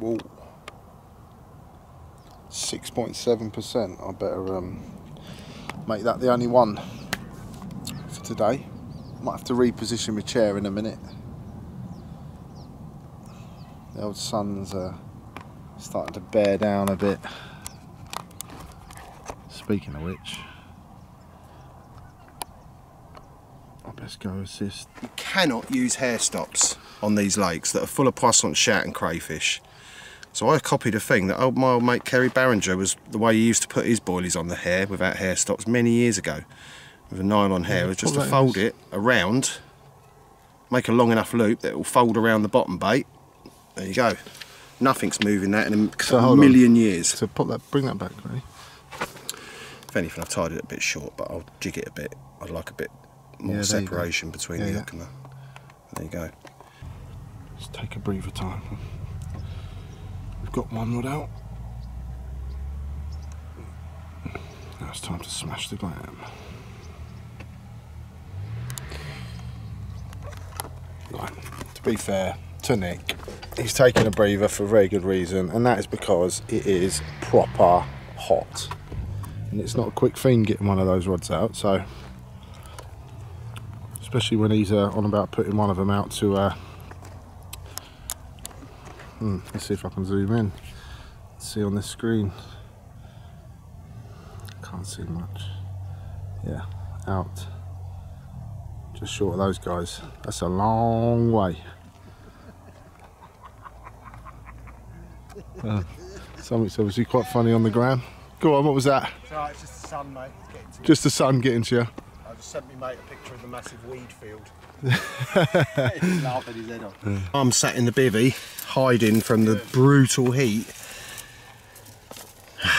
Whoa. 6.7%. I better um, make that the only one for today. Might have to reposition my chair in a minute. The old sun's uh, starting to bear down a bit. Speaking of which, I best go assist. You cannot use hair stops on these lakes that are full of poisson, chat and crayfish. So I copied a thing that old, my old mate Kerry Barringer was the way he used to put his boilies on the hair without hair stops many years ago. With a nylon hair, was just to fold is. it around, make a long enough loop that it will fold around the bottom bait. There you go. Nothing's moving that in a So hold on. million years. So put that, bring that back, ready? If anything, I've tied it a bit short, but I'll jig it a bit. I'd like a bit more Yeah, there you go. separation between Yeah, the yeah. hook and the. There you go. Just take a breather time. Got one rod out. Now it's time to smash the glam. Right, to be fair to Nick, he's taking a breather for a very good reason, and that is because it is proper hot. And it's not a quick thing getting one of those rods out, so especially when he's uh, on about putting one of them out to uh, Hmm, let's see if I can zoom in. See on this screen. Can't see much. Yeah, out. Just short of those guys. That's a long way. Uh, something's obviously quite funny on the ground. Go on, what was that? It's alright, it's just the sun, mate. It's getting to Just the sun getting to you. I just sent me mate a picture of the massive weed field. I'm sat in the bivvy, hiding from the brutal heat.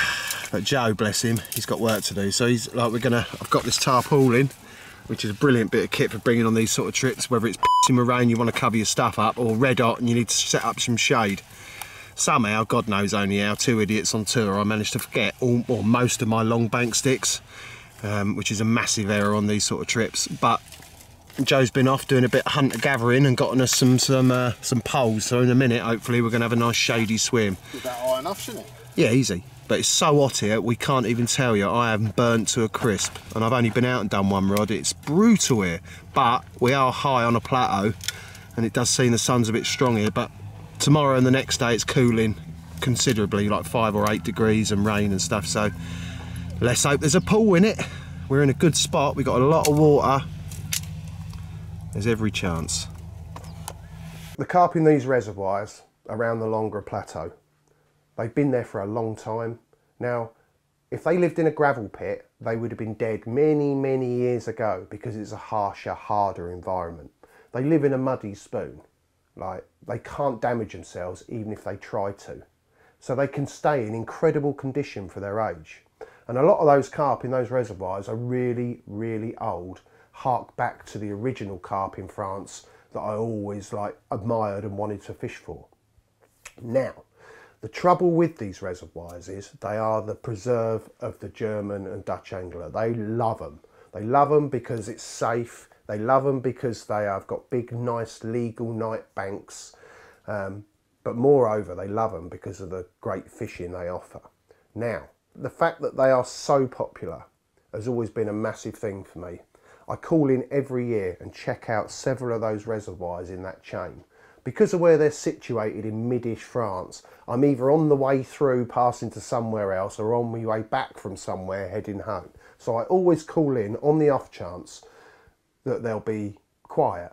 But Joe, bless him, he's got work to do. So he's like, we're gonna. I've got this tarpaulin, which is a brilliant bit of kit for bringing on these sort of trips. Whether it's in the rain, you want to cover your stuff up, or red hot, and you need to set up some shade. Somehow, God knows only how, two idiots on tour, I managed to forget all or most of my long bank sticks, um, which is a massive error on these sort of trips. But Joe's been off doing a bit of hunter gathering and gotten us some some uh, some poles. So in a minute, hopefully, we're gonna have a nice shady swim. Is that high enough, shouldn't it? Yeah, easy. But it's so hot here, we can't even tell you. I am burnt to a crisp, and I've only been out and done one rod. It's brutal here, but we are high on a plateau, and it does seem the sun's a bit strong here. But tomorrow and the next day, it's cooling considerably, like five or eight degrees and rain and stuff. So let's hope there's a pool in it. We're in a good spot. We've got a lot of water. There's every chance. The carp in these reservoirs around the Langres Plateau, they've been there for a long time. Now, if they lived in a gravel pit, they would have been dead many, many years ago because it's a harsher, harder environment. They live in a muddy spoon. Like, they can't damage themselves even if they try to. So they can stay in incredible condition for their age. And a lot of those carp in those reservoirs are really, really old, hark back to the original carp in France that I always like admired and wanted to fish for. Now, the trouble with these reservoirs is they are the preserve of the German and Dutch angler. They love them. They love them because it's safe. They love them because they have got big, nice, legal night banks. Um, but moreover, they love them because of the great fishing they offer. Now, the fact that they are so popular has always been a massive thing for me. I call in every year and check out several of those reservoirs in that chain. Because of where they're situated in midish France, I'm either on the way through passing to somewhere else or on my way back from somewhere heading home. So I always call in on the off chance that they'll be quiet.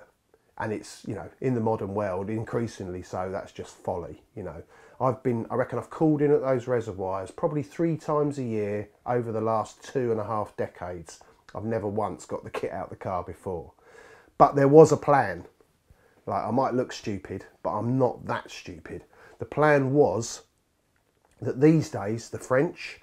And it's, you know, in the modern world, increasingly so, that's just folly, you know. I've been, I reckon I've called in at those reservoirs probably three times a year over the last two and a half decades. I've never once got the kit out of the car before. But there was a plan. Like, I might look stupid, but I'm not that stupid. The plan was that these days, the French,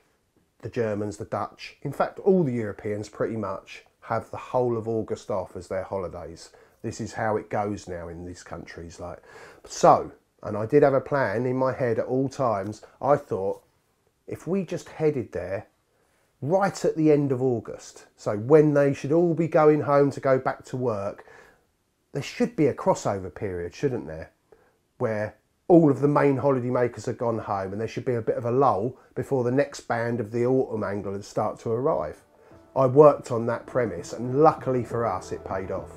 the Germans, the Dutch, in fact, all the Europeans pretty much have the whole of August off as their holidays. This is how it goes now in these countries. Like, so and I did have a plan in my head at all times. I thought if we just headed there right at the end of August, so when they should all be going home to go back to work, there should be a crossover period, shouldn't there? Where all of the main holiday makers have gone home and there should be a bit of a lull before the next band of the autumn anglers start to arrive. I worked on that premise and luckily for us it paid off.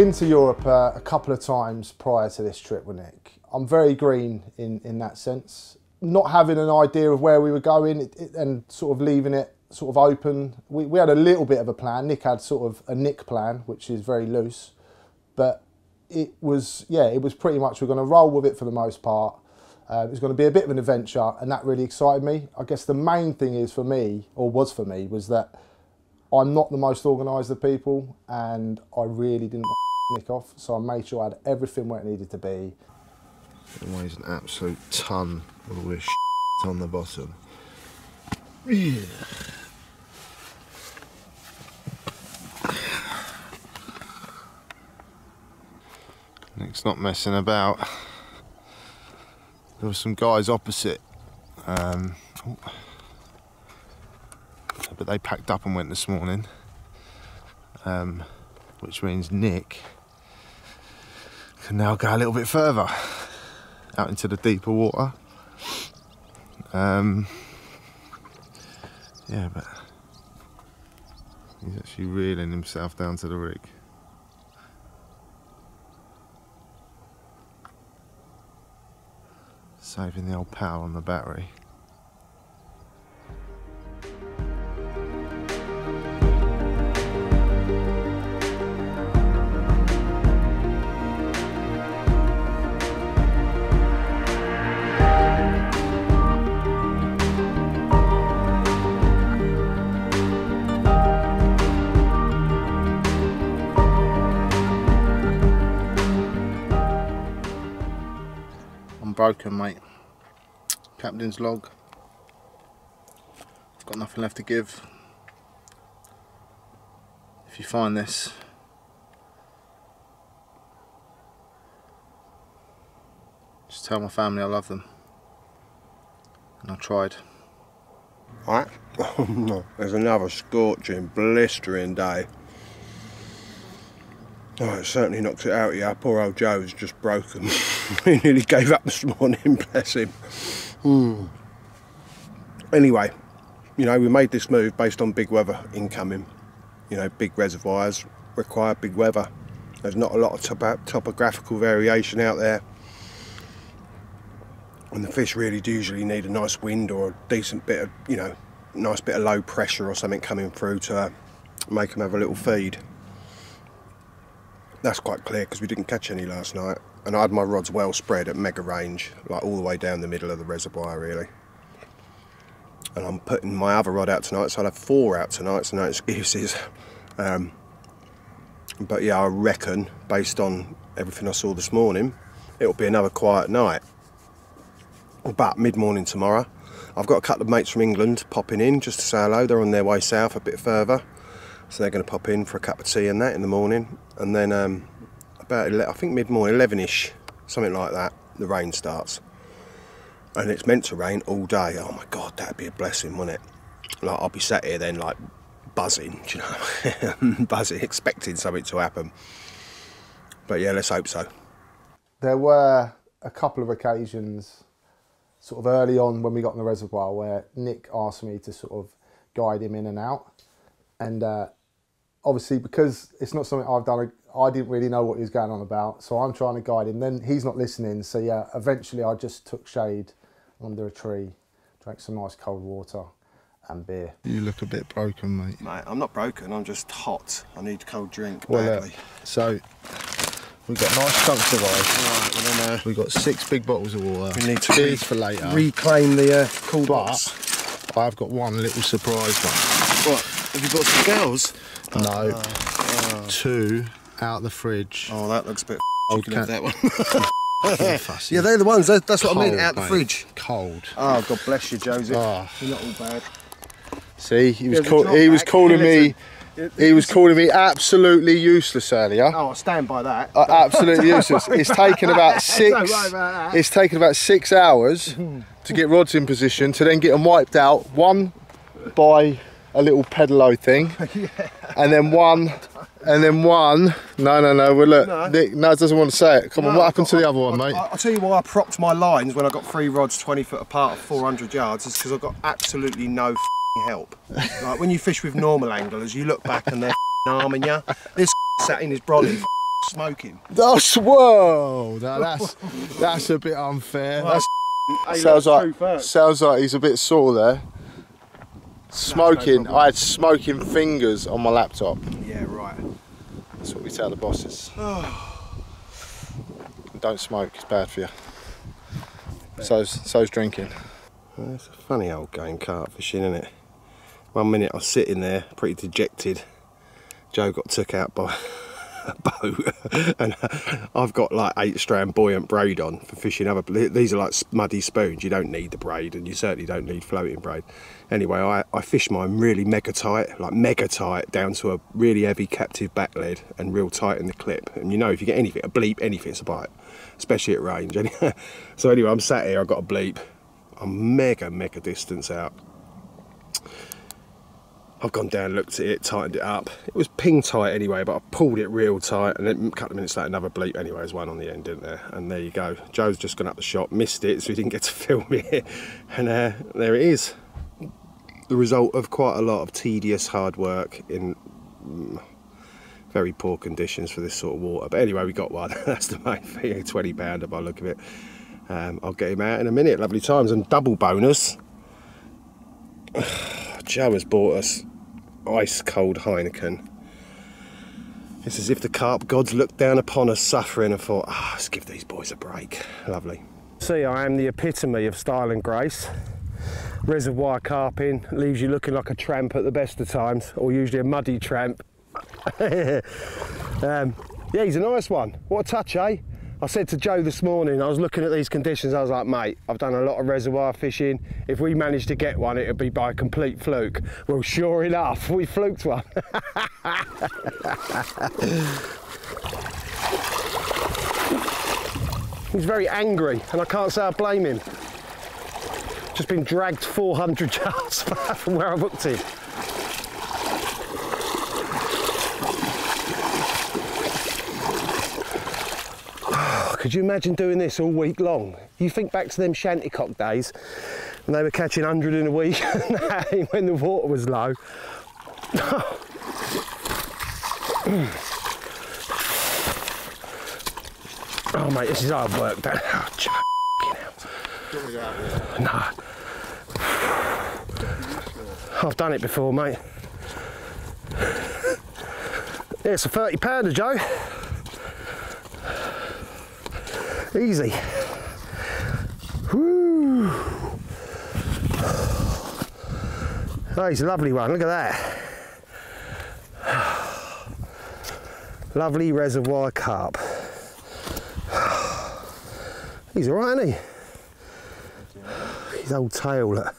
Been to Europe uh, a couple of times prior to this trip with Nick. I'm very green in, in that sense. Not having an idea of where we were going it, it, and sort of leaving it sort of open. We, we had a little bit of a plan. Nick had sort of a Nick plan, which is very loose. But it was, yeah, it was pretty much we're going to roll with it for the most part. Uh, it was going to be a bit of an adventure, and that really excited me. I guess the main thing is for me, or was for me, was that I'm not the most organised of people, and I really didn't Nick off, so I made sure I had everything where it needed to be. Always an absolute ton of all this on the bottom. Yeah. Nick's not messing about. There were some guys opposite. Um, oh. but they packed up and went this morning. Um, which means Nick can now go a little bit further out into the deeper water. Um, yeah, but he's actually reeling himself down to the rig. Saving the old power on the battery. Captain's log. I've got nothing left to give. If you find this, just tell my family I love them. And I tried. Right. There's another scorching, blistering day. Oh, it certainly knocks it out of you. Poor old Joe's just broken. he nearly gave up this morning, bless him. Hmm. Anyway, you know, we made this move based on big weather incoming. You know, big reservoirs require big weather. There's not a lot of topo topographical variation out there. And the fish really do usually need a nice wind or a decent bit of, you know, nice bit of low pressure or something coming through to uh, make them have a little feed. That's quite clear because we didn't catch any last night. And I had my rods well spread at mega range, like all the way down the middle of the reservoir, really. And I'm putting my other rod out tonight, so I'll have four out tonight, so no excuses. Um, but yeah, I reckon, based on everything I saw this morning, it'll be another quiet night. About mid morning tomorrow, I've got a couple of mates from England popping in just to say hello. They're on their way south a bit further, so they're going to pop in for a cup of tea and that in the morning. And then um, about 11, I think mid morning, 11 ish, something like that, the rain starts. And it's meant to rain all day. Oh my god, that'd be a blessing, wouldn't it? Like I'll be sat here then, like buzzing, you know, buzzing, expecting something to happen. But yeah, let's hope so. There were a couple of occasions, sort of early on when we got in the reservoir, where Nick asked me to sort of guide him in and out, and uh, obviously because it's not something I've done, I didn't really know what he was going on about, so I'm trying to guide him. Then he's not listening, so yeah, eventually I just took shade under a tree, drank some nice cold water and beer. You look a bit broken, mate. Mate, I'm not broken, I'm just hot. I need a cold drink Well, uh, badly. so we've got nice chunks of ice. Right, well then, uh, We've got six big bottles of water. we need to Beers re- for later. reclaim the uh, cool But- box. I've got one little surprise one. What? Have you got some girls? No, two out the fridge. Oh, that looks a bit. Oh, have can- that one. Yeah, yeah, they're the ones. That's what I meant Cold, out the mate. fridge. Cold. Oh, God bless you, Joseph. Ah. You're not all bad. See, he was call- he was calling me. He was calling me absolutely useless earlier. Oh, I stand by that. Uh, absolutely useless. It's taken about six. About. It's taken about six hours to get rods in position to then get them wiped out. One by a little pedalo thing, and then one, and then one. No, no, no. Well, look, No. Nick Naz doesn't want to say it. Come on, what I've happened got- to the I- other one, mate? I- I'll tell you why I propped my lines when I got three rods 20 foot apart at 400 yards is because I've got absolutely no help. like when you fish with normal anglers, you look back and they're arming you. This sat in his brolly smoking. That's whoa. Now that's that's a bit unfair. That's sounds like sounds like he's a bit sore there. Smoking. I had smoking fingers on my laptop. Yeah. That's what we tell the bosses. Don't smoke. It's bad for you. So's so's drinking. Uh, it's a funny old game carp fishing, isn't it? One minute I was sitting there pretty dejected. Joe got took out by boat, and I've got like eight strand buoyant braid on for fishing other. These are like muddy spoons. You don't need the braid, and you certainly don't need floating braid. Anyway, I, I fished mine really mega tight, like mega tight, down to a really heavy captive back lead and real tight in the clip. And you know, if you get anything, a bleep, anything's a bite, especially at range. so anyway, I'm sat here. I've got a bleep. I'm mega, mega distance out. I've gone down, looked at it, tightened it up. It was ping tight anyway, but I pulled it real tight, and then a couple of minutes later, another bleep. Anyway, there's one on the end, didn't there? And there you go. Joe's just gone up the shop, missed it, so he didn't get to film it, and uh, there it is. The result of quite a lot of tedious hard work in mm, very poor conditions for this sort of water. But anyway, we got one. That's the main thing. 20 pounder by the look of it. Um, I'll get him out in a minute. Lovely times and double bonus. Joe has bought us ice cold Heineken. It's as if the carp gods looked down upon us suffering and thought, ah, let's give these boys a break. Lovely. See, I am the epitome of style and grace. Reservoir carping leaves you looking like a tramp at the best of times, or usually a muddy tramp. um, yeah, he's a nice one. What a touch, eh? I said to Joe this morning, I was looking at these conditions, I was like, mate, I've done a lot of reservoir fishing. If we manage to get one, it'll be by a complete fluke. Well, sure enough, we fluked one. He's very angry, and I can't say I blame him. Just been dragged 400 yards from where I booked him. Could you imagine doing this all week long? You think back to them Chantecoq days when they were catching 100 in a week when the water was low. Oh mate, this is hard work. That, oh, no. I've done it before, mate. Yeah, it's a 30 pounder, Joe. Easy. Woo. Oh, he's a lovely one, look at that. Lovely reservoir carp. He's alright, isn't he? His old tail, look.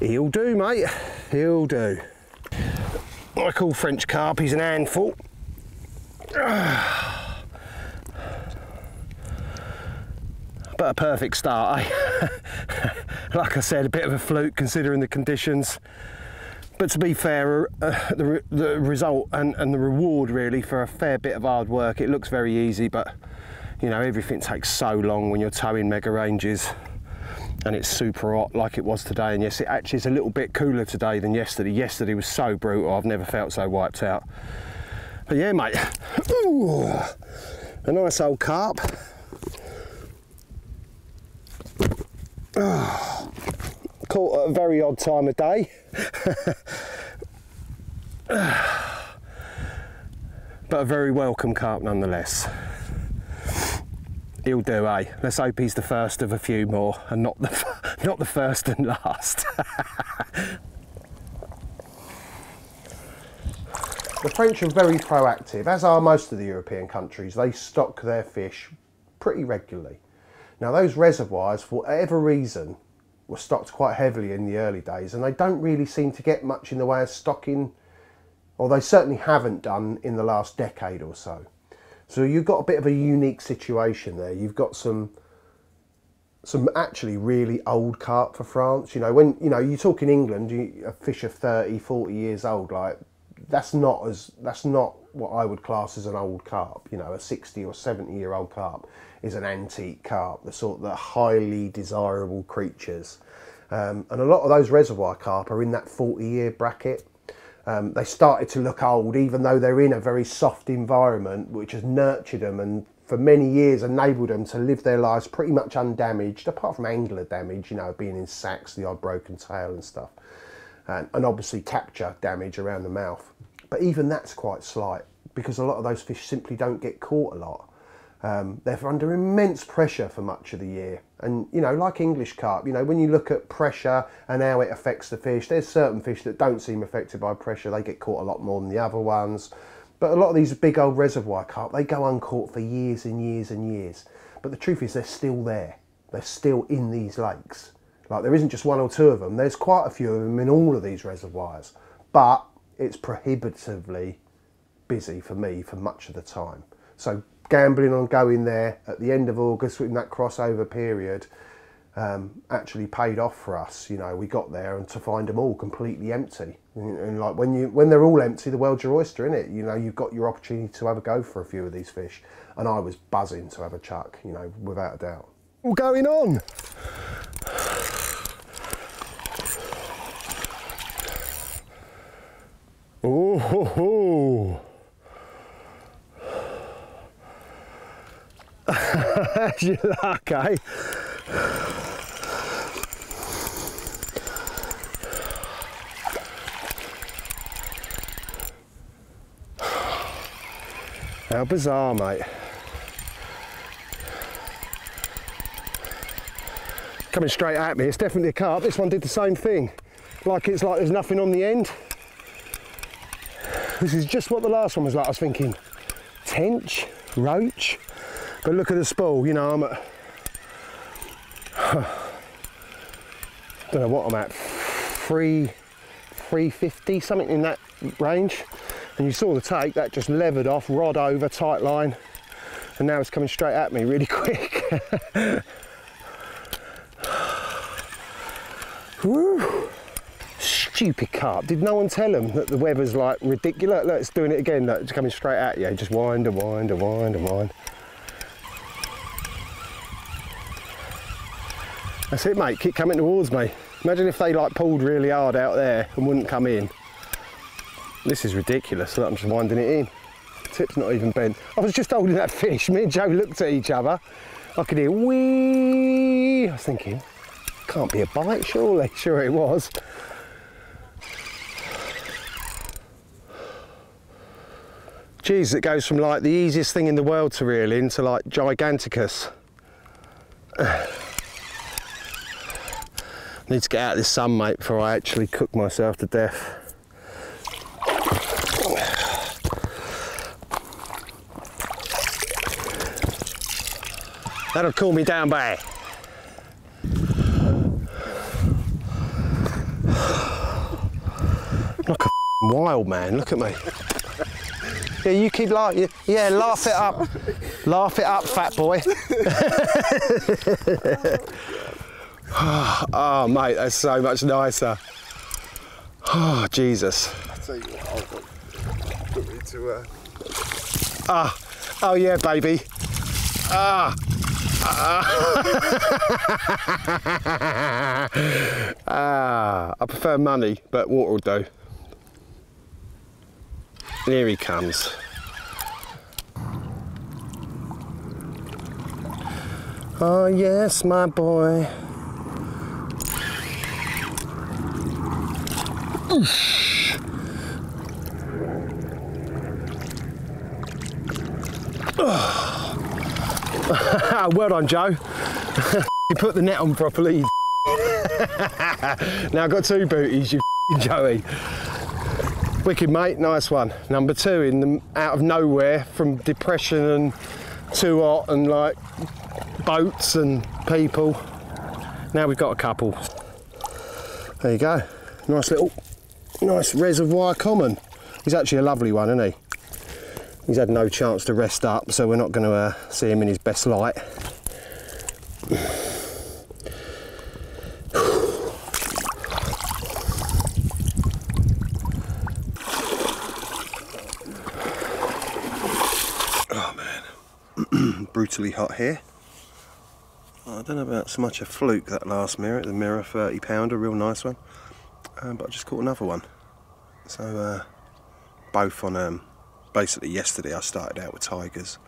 He'll do, mate. He'll do. I call French carp, he's an handful. But a perfect start, eh? like I said, a bit of a fluke considering the conditions. But to be fair, uh, the, re- the result and, and the reward really for a fair bit of hard work, it looks very easy, but you know, everything takes so long when you're towing mega ranges and it's super hot like it was today. And yes, it actually is a little bit cooler today than yesterday. Yesterday was so brutal, I've never felt so wiped out. But yeah, mate, Ooh, a nice old carp. Caught at a very odd time of day. but a very welcome carp nonetheless. He'll do, eh? Let's hope he's the first of a few more and not the not the first and last. the French are very proactive, as are most of the European countries. They stock their fish pretty regularly. Now, those reservoirs, for whatever reason, were stocked quite heavily in the early days, and they don't really seem to get much in the way of stocking, or they certainly haven't done in the last decade or so. So you've got a bit of a unique situation there. You've got some some actually really old carp for France. You know, when you know you talk in England, you, a fish of 30, 40 years old, like that's not as that's not what I would class as an old carp. You know, a 60 or 70 year old carp is an antique carp, the sort of highly desirable creatures. Um, and a lot of those reservoir carp are in that 40 year bracket. Um, they started to look old, even though they're in a very soft environment, which has nurtured them and for many years enabled them to live their lives pretty much undamaged, apart from angler damage, you know, being in sacks, the odd broken tail and stuff, and, and obviously capture damage around the mouth. But even that's quite slight because a lot of those fish simply don't get caught a lot. Um, they're under immense pressure for much of the year. And, you know, like English carp, you know, when you look at pressure and how it affects the fish, there's certain fish that don't seem affected by pressure. They get caught a lot more than the other ones. But a lot of these big old reservoir carp, they go uncaught for years and years and years. But the truth is, they're still there. They're still in these lakes. Like, there isn't just one or two of them, there's quite a few of them in all of these reservoirs. But it's prohibitively busy for me for much of the time. So gambling on going there at the end of August in that crossover period um, actually paid off for us. You know, we got there and to find them all completely empty. And, and like when you when they're all empty, the world's your oyster, isn't it? You know, you've got your opportunity to have a go for a few of these fish, and I was buzzing to have a chuck. You know, without a doubt. Going on? Oh, ho, ho. you luck, eh? How bizarre, mate. Coming straight at me, it's definitely a carp. This one did the same thing. Like it's like there's nothing on the end. This is just what the last one was like. I was thinking, tench, roach. But look at the spool, you know, I'm at, don't know what I'm at, three, 350, something in that range. And you saw the take, that just levered off, rod over, tight line. And now it's coming straight at me really quick. Woo. Stupid carp. Did no one tell them that the weather's like ridiculous? Look, it's doing it again. Look, it's coming straight at you. Just wind and wind and wind and wind. That's it, mate. Keep coming towards me. Imagine if they like pulled really hard out there and wouldn't come in. This is ridiculous. Look, I'm just winding it in. Tip's not even bent. I was just holding that fish. Me and Joe looked at each other. I could hear wee. I was thinking, Can't be a bite, surely. Sure it was. Jeez, it goes from like the easiest thing in the world to reel in to like giganticus. Need to get out of this sun, mate, before I actually cook myself to death. That'll cool me down, boy. Like a wild man, look at me. Yeah, you keep laughing. Yeah, laugh it up. laugh it up, fat boy. oh, mate, that's so much nicer. Oh, Jesus. I'll tell you what, I'll put me to, uh, Ah, oh yeah, baby. Ah. ah, I prefer money, but water will do. Here he comes. Oh yes, my boy. well done, Joe. you put the net on properly. now I've got two booties, you Joey. Wicked, mate. Nice one. Number two in the out of nowhere from depression and too hot and like boats and people. Now we've got a couple. There you go. Nice little, nice reservoir common. He's actually a lovely one, isn't he? He's had no chance to rest up, so we're not going to uh, see him in his best light. Brutally hot here. I don't know about so much a fluke that last mirror, the mirror 30 pounder, real nice one. Um, but I just caught another one. So uh, both on um, basically yesterday I started out with tigers,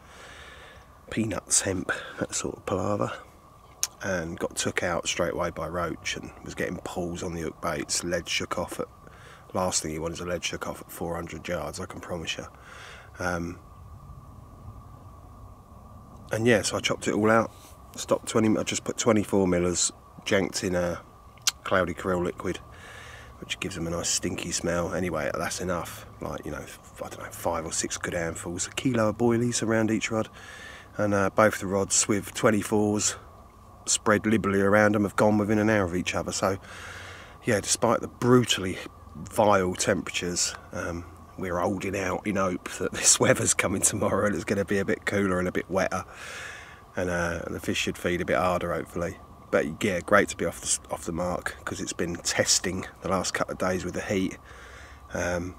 peanuts, hemp, that sort of palaver, and got took out straight away by roach and was getting pulls on the hook baits. Lead shook off at last thing you want is a lead shook off at 400 yards. I can promise you. Um, and yeah, so I chopped it all out. Stopped 20. I just put 24 millers, janked in a cloudy krill liquid which gives them a nice stinky smell. Anyway, that's enough. Like, you know, I don't know, five or six good handfuls, a kilo of boilies around each rod. And uh, both the rods with 24s spread liberally around them have gone within an hour of each other. So, yeah, despite the brutally vile temperatures, um, we're holding out in hope that this weather's coming tomorrow and it's going to be a bit cooler and a bit wetter. And, uh, and the fish should feed a bit harder, hopefully but yeah, great to be off the, off the mark because it's been testing the last couple of days with the heat. Um,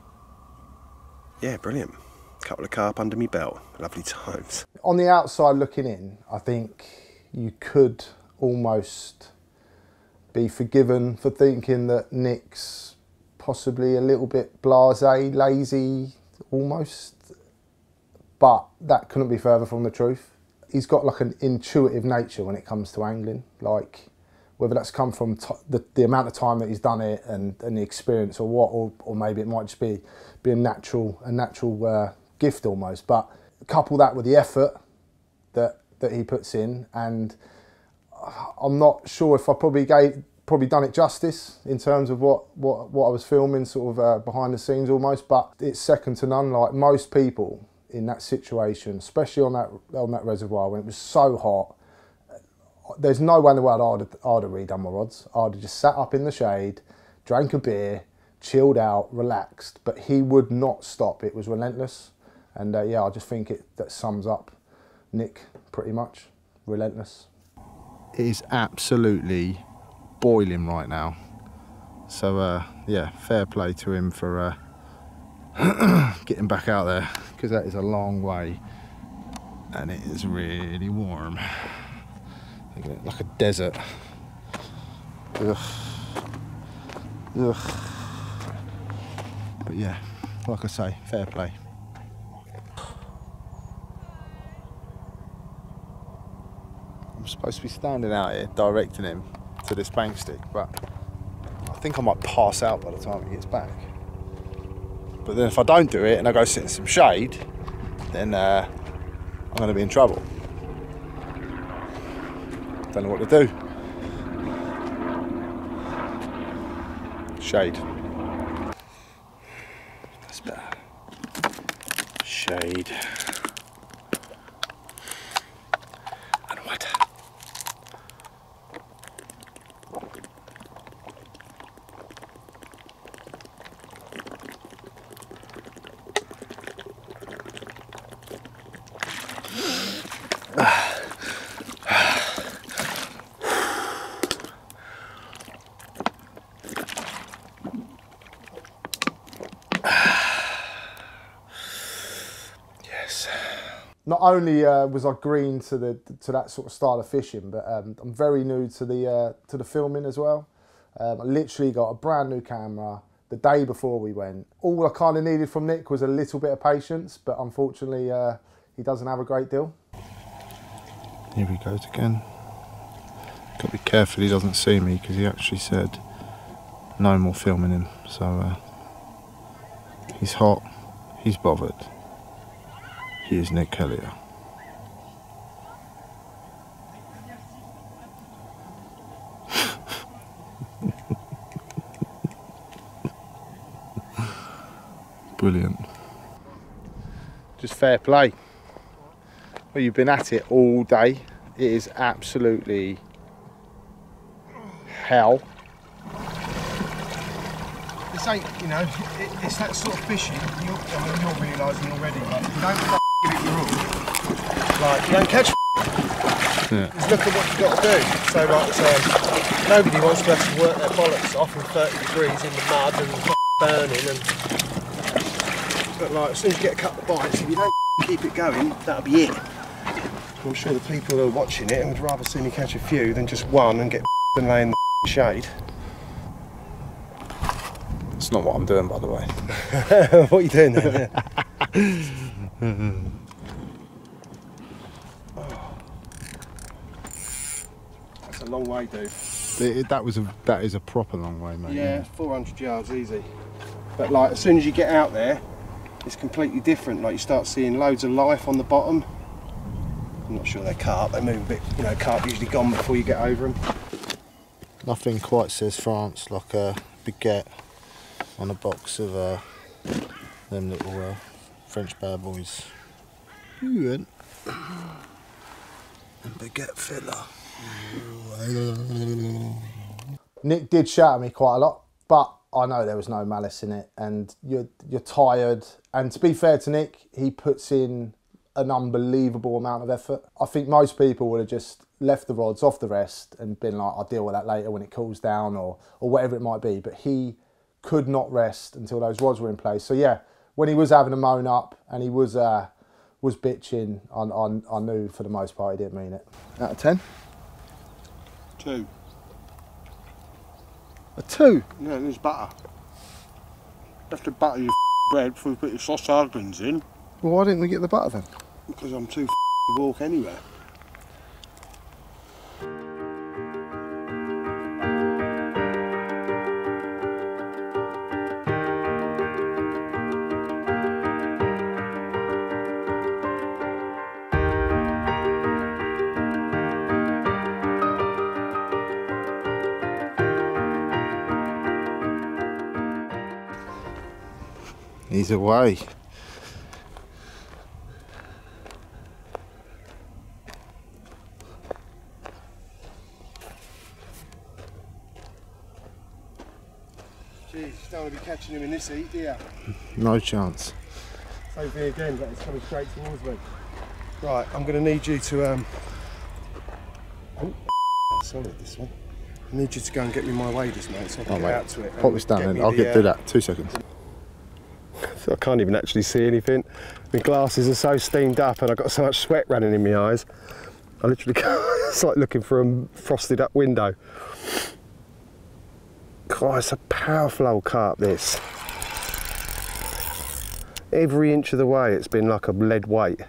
yeah, brilliant. Couple of carp under me belt, lovely times. on the outside looking in, I think you could almost be forgiven for thinking that Nick's possibly a little bit blasé, lazy, almost. But that couldn't be further from the truth. He's got like an intuitive nature when it comes to angling. Like whether that's come from the, the amount of time that he's done it and, and the experience or what, or, or maybe it might just be be a natural a natural uh, gift almost. But couple that with the effort that that he puts in, and I'm not sure if I probably gave probably done it justice in terms of what what, what I was filming, sort of uh, behind the scenes almost. But it's second to none. Like most people in that situation, especially on that on that reservoir when it was so hot. There's no way in the world I'd I'd have redone my rods. I'd have just sat up in the shade, drank a beer, chilled out, relaxed. But he would not stop. It was relentless, and uh, yeah, I just think it that sums up Nick pretty much. Relentless. It is absolutely boiling right now. So uh, yeah, fair play to him for uh, getting back out there because that is a long way and it is really warm. Like a desert. Ugh. Ugh. But yeah, like I say, fair play. I'm supposed to be standing out here directing him to this bank stick, but I think I might pass out by the time it gets back. But then if I don't do it and I go sit in some shade, then uh, I'm going to be in trouble. Don't know what to do. Shade. That's better. Shade. Only uh, was I green to the to that sort of style of fishing, but um, I'm very new to the uh, to the filming as well. Um, I literally got a brand new camera the day before we went. All I kind of needed from Nick was a little bit of patience, but unfortunately, uh, he doesn't have a great deal. Here he goes again. Got to be careful he doesn't see me because he actually said no more filming him. So uh, he's hot, he's bothered. He is Nick Helleur. Brilliant. Just fair play. Well, you've been at it all day. It is absolutely hell. This ain't, you know, it, it's that sort of fishing. You're, I mean, you're realising already, but you don't f- give it your all. Like, you don't catch Yeah. Just look at what you've got to do. So, like, um, nobody wants to have to work their bollocks off in 30 degrees in the mud and f- burning. And but like, as soon as you get a couple of bites, if you don't keep it going, that'll be it. I'm sure the people who are watching it and would rather see me catch a few than just one and get and lay in the shade. It's not what I'm doing, by the way. what are you doing there? That's a long way, dude. It- it- that was a that is a proper long way, mate. Yeah, 400 yards easy. But like, as soon as you get out there, it's completely different. Like, you start seeing loads of life on the bottom. I'm not sure they're carp. They move a bit. You know, carp usually gone before you get over them. Nothing quite says France like a baguette on a box of uh, them little uh, French bad boys. You and baguette filler. Nick did shout at me quite a lot, but I know there was no malice in it, and you're you're tired. And to be fair to Nick, he puts in an unbelievable amount of effort. I think most people would have just left the rods off the rest and been like, "I'll deal with that later when it cools down," or or whatever it might be. But he could not rest until those rods were in place. So yeah, when he was having a moan up and he was uh, was bitching, I, I, I knew for the most part he didn't mean it. Out of ten? Two. A two. Yeah, there's butter. You have to butter your bread before you put your sauce sardines in, Well, why didn't we get the butter then? because I'm too to walk anywhere. He's away. Jeez, don't want to be catching him in this heat, do you? No chance. Same thing again, but it's coming straight towards me. Right, I'm going to need you to. Um... Oh, solid this one. I need you to go and get me my waders, mate, so I can Oh, get mate. out to it. Pop this down then. I'll the, get uh, do that. Two seconds. I can't even actually see anything. My glasses are so steamed up and I've got so much sweat running in my eyes. I literally can't. it's like looking for a frosted up window. God, it's a powerful old carp, this. Every inch of the way it's been like a lead weight.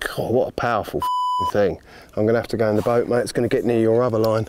God, what a powerful thing. I'm going to have to go in the boat, mate. It's going to get near your other line.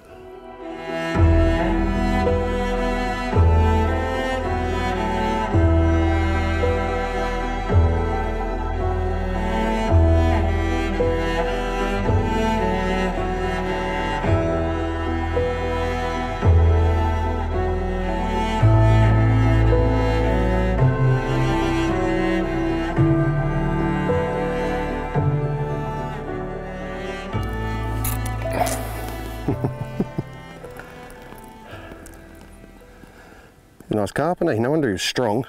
Nice carp, he? No wonder he was strong.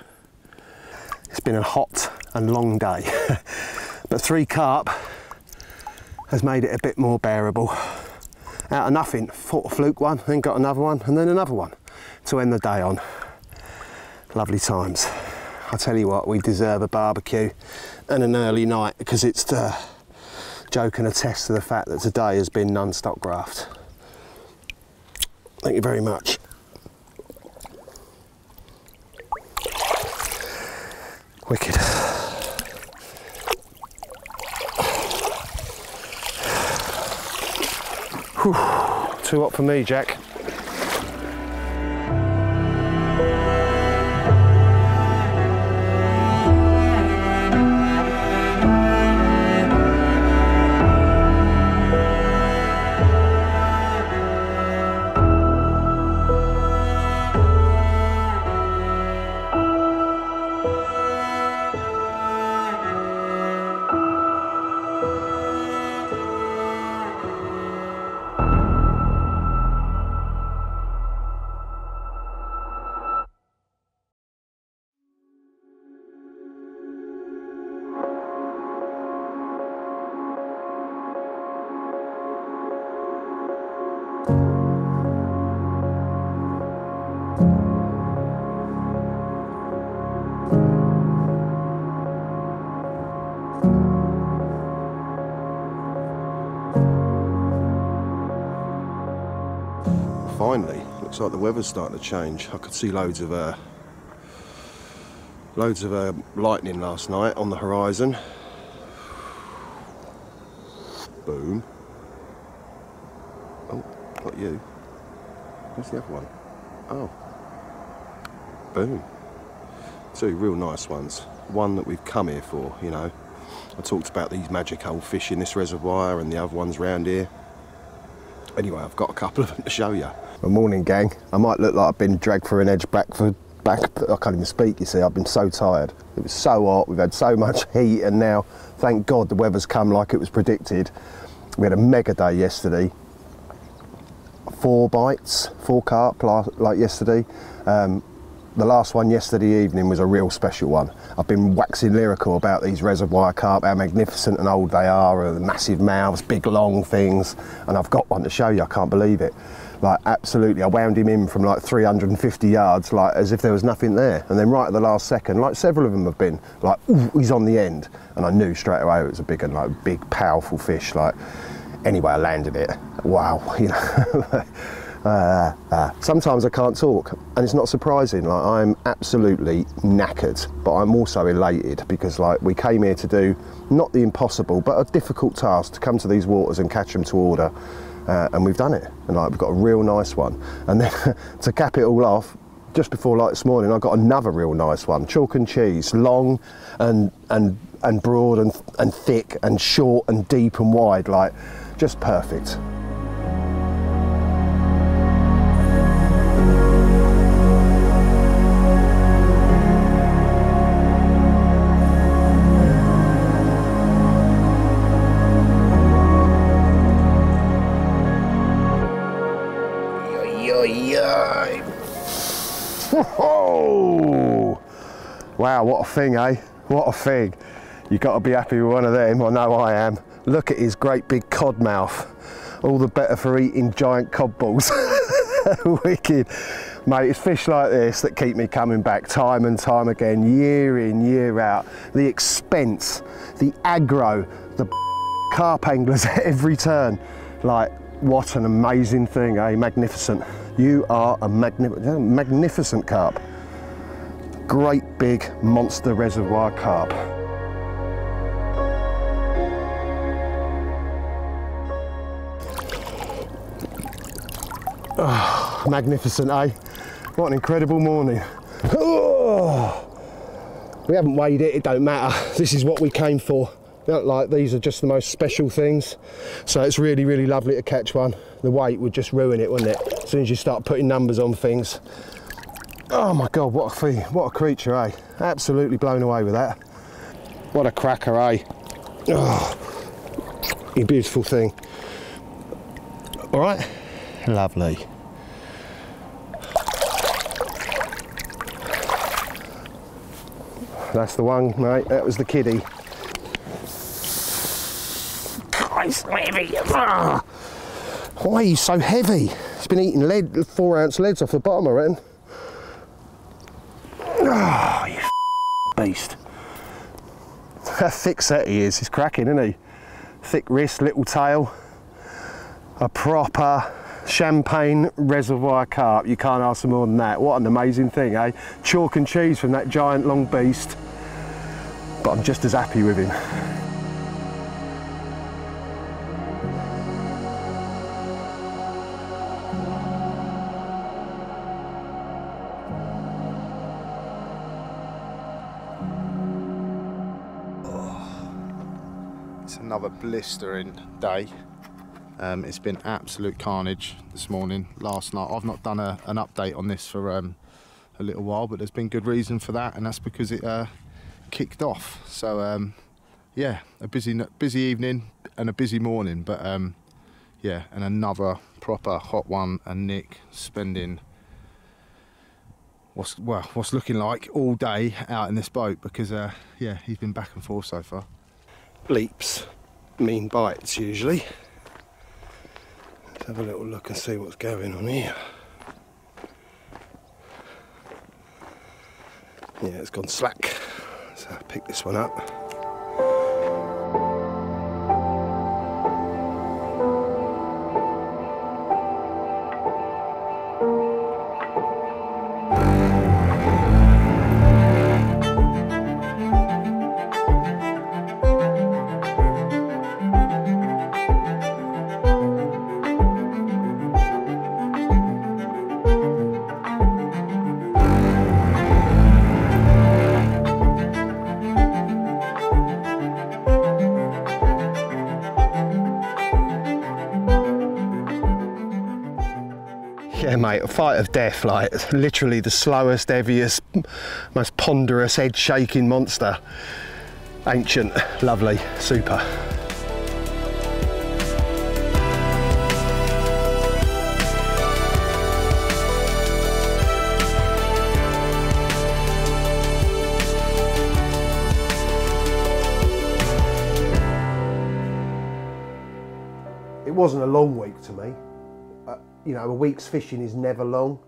It's been a hot and long day, but three carp has made it a bit more bearable. Out of nothing, fought a fluke one, then got another one, and then another one to end the day on. Lovely times. I tell you what, we deserve a barbecue and an early night because it's to joke and attest to the fact that today has been non-stop graft. Thank you very much. Wicked. Whew. Too hot for me, Jack. Looks like the weather's starting to change. I could see loads of uh, loads of uh, lightning last night on the horizon. Boom. Oh, not you. Where's the other one? Oh. Boom. Two real nice ones. One that we've come here for, you know. I talked about these magic old fish in this reservoir and the other ones round here. Anyway, I've got a couple of them to show you. Good morning, gang. I might look like I've been dragged for an edge back for back. I can't even speak. You see, I've been so tired. It was so hot. We've had so much heat, and now, thank God, the weather's come like it was predicted. We had a mega day yesterday. Four bites, four carp like yesterday. Um, the last one yesterday evening was a real special one. I've been waxing lyrical about these reservoir carp, how magnificent and old they are, the massive mouths, big long things, and I've got one to show you. I can't believe it. Like absolutely, I wound him in from like 350 yards, like as if there was nothing there. And then right at the last second, like several of them have been, like he's on the end, and I knew straight away it was a big and like big, powerful fish. Like anyway, I landed it. Wow, you know. Uh, uh, sometimes I can't talk, and it's not surprising. Like I'm absolutely knackered, but I'm also elated because like we came here to do not the impossible, but a difficult task to come to these waters and catch them to order, uh, and we've done it. And like we've got a real nice one. And then to cap it all off, just before like this morning, I got another real nice one, chalk and cheese, long and and and broad and and thick and short and deep and wide, like just perfect. Wow, what a thing, eh? What a thing. You've got to be happy with one of them, I know I am. Look at his great big cod mouth. All the better for eating giant cod balls. Wicked. Mate, it's fish like this that keep me coming back time and time again, year in, year out. The expense, the aggro, the carp anglers at every turn. Like, what an amazing thing, eh? Magnificent. You are a magni magnificent carp great big monster reservoir carp. Oh, magnificent, eh? What an incredible morning. Oh, we haven't weighed it, it don't matter. This is what we came for. Like these are just the most special things. So it's really, really lovely to catch one. The weight would just ruin it, wouldn't it? As soon as you start putting numbers on things, Oh my God, what a what a creature, eh? Absolutely blown away with that. What a cracker, eh? Oh, you beautiful thing. All right, lovely. That's the one, mate. That was the kiddie. Christ, heavy. Ah. Why are you so heavy? He's been eating lead, four ounce leads off the bottom, I reckon. Oh, you beast. How thick set he is. He's cracking, isn't he? Thick wrist, little tail. A proper champagne reservoir carp. You can't ask for more than that. What an amazing thing, eh? Chalk and cheese from that giant long beast. But I'm just as happy with him. Another blistering day. Um, it's been absolute carnage this morning. Last night, I've not done a, an update on this for um, a little while, but there's been good reason for that, and that's because it uh, kicked off. So um, yeah, a busy busy evening and a busy morning, but um, yeah, and another proper hot one. And Nick spending what's well what's looking like all day out in this boat because uh, yeah, he's been back and forth so far. Leaps mean bites usually. Let's have a little look and see what's going on here. Yeah, it's gone slack. So I'll pick this one up. Fight of death, like literally the slowest, heaviest, most ponderous, head shaking monster. Ancient, lovely, super. It wasn't a long week to me you know, a week's fishing is never long.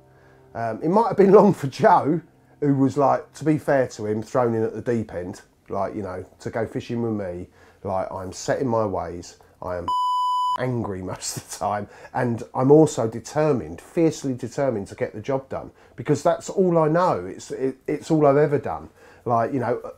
Um, it might have been long for Joe, who was like, to be fair to him, thrown in at the deep end, like, you know, to go fishing with me. Like, I'm set in my ways. I am angry most of the time. And I'm also determined, fiercely determined to get the job done because that's all I know. It's, it, it's all I've ever done. Like, you know,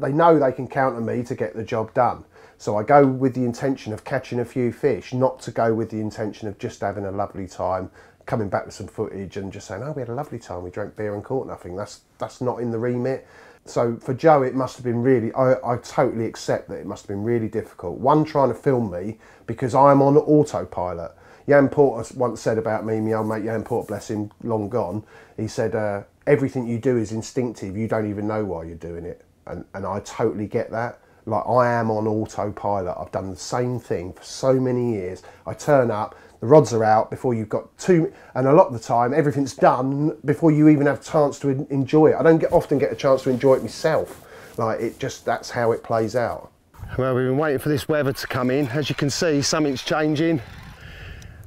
they know they can count on me to get the job done. So I go with the intention of catching a few fish, not to go with the intention of just having a lovely time, coming back with some footage and just saying, oh, we had a lovely time, we drank beer and caught nothing. That's, that's not in the remit. So for Joe, it must have been really, I, I totally accept that it must have been really difficult. One, trying to film me because I'm on autopilot. Jan Porter once said about me, my old mate Jan Porter, bless him, long gone, he said, uh, everything you do is instinctive, you don't even know why you're doing it. And, and I totally get that like I am on autopilot. I've done the same thing for so many years. I turn up, the rods are out before you've got two, and a lot of the time everything's done before you even have a chance to enjoy it. I don't get, often get a chance to enjoy it myself. Like it just, that's how it plays out. Well, we've been waiting for this weather to come in. As you can see, something's changing.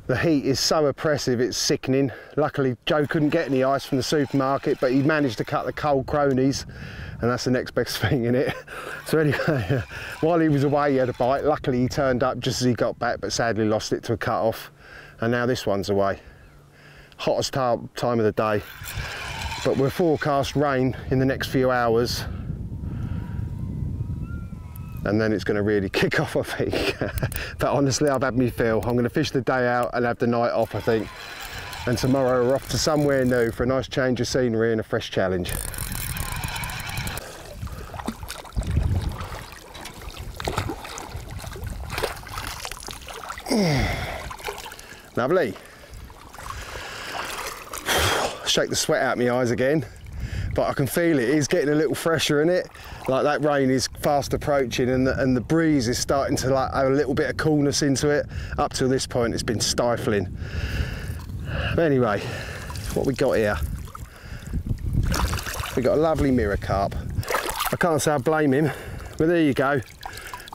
The heat is so oppressive, it's sickening. Luckily, Joe couldn't get any ice from the supermarket, but he managed to cut the cold cronies and that's the next best thing in it. So anyway, while he was away he had a bite. Luckily he turned up just as he got back but sadly lost it to a cut off and now this one's away. Hottest time of the day but we're forecast rain in the next few hours and then it's going to really kick off I think. but honestly I've had me feel. I'm going to fish the day out and have the night off I think. And tomorrow we're off to somewhere new for a nice change of scenery and a fresh challenge. Lovely. Shake the sweat out of my eyes again, but I can feel it. It's getting a little fresher in it. Like that rain is fast approaching, and the, and the breeze is starting to like have a little bit of coolness into it. Up till this point, it's been stifling. But anyway, what we got here? We got a lovely mirror carp. I can't say I blame him, but there you go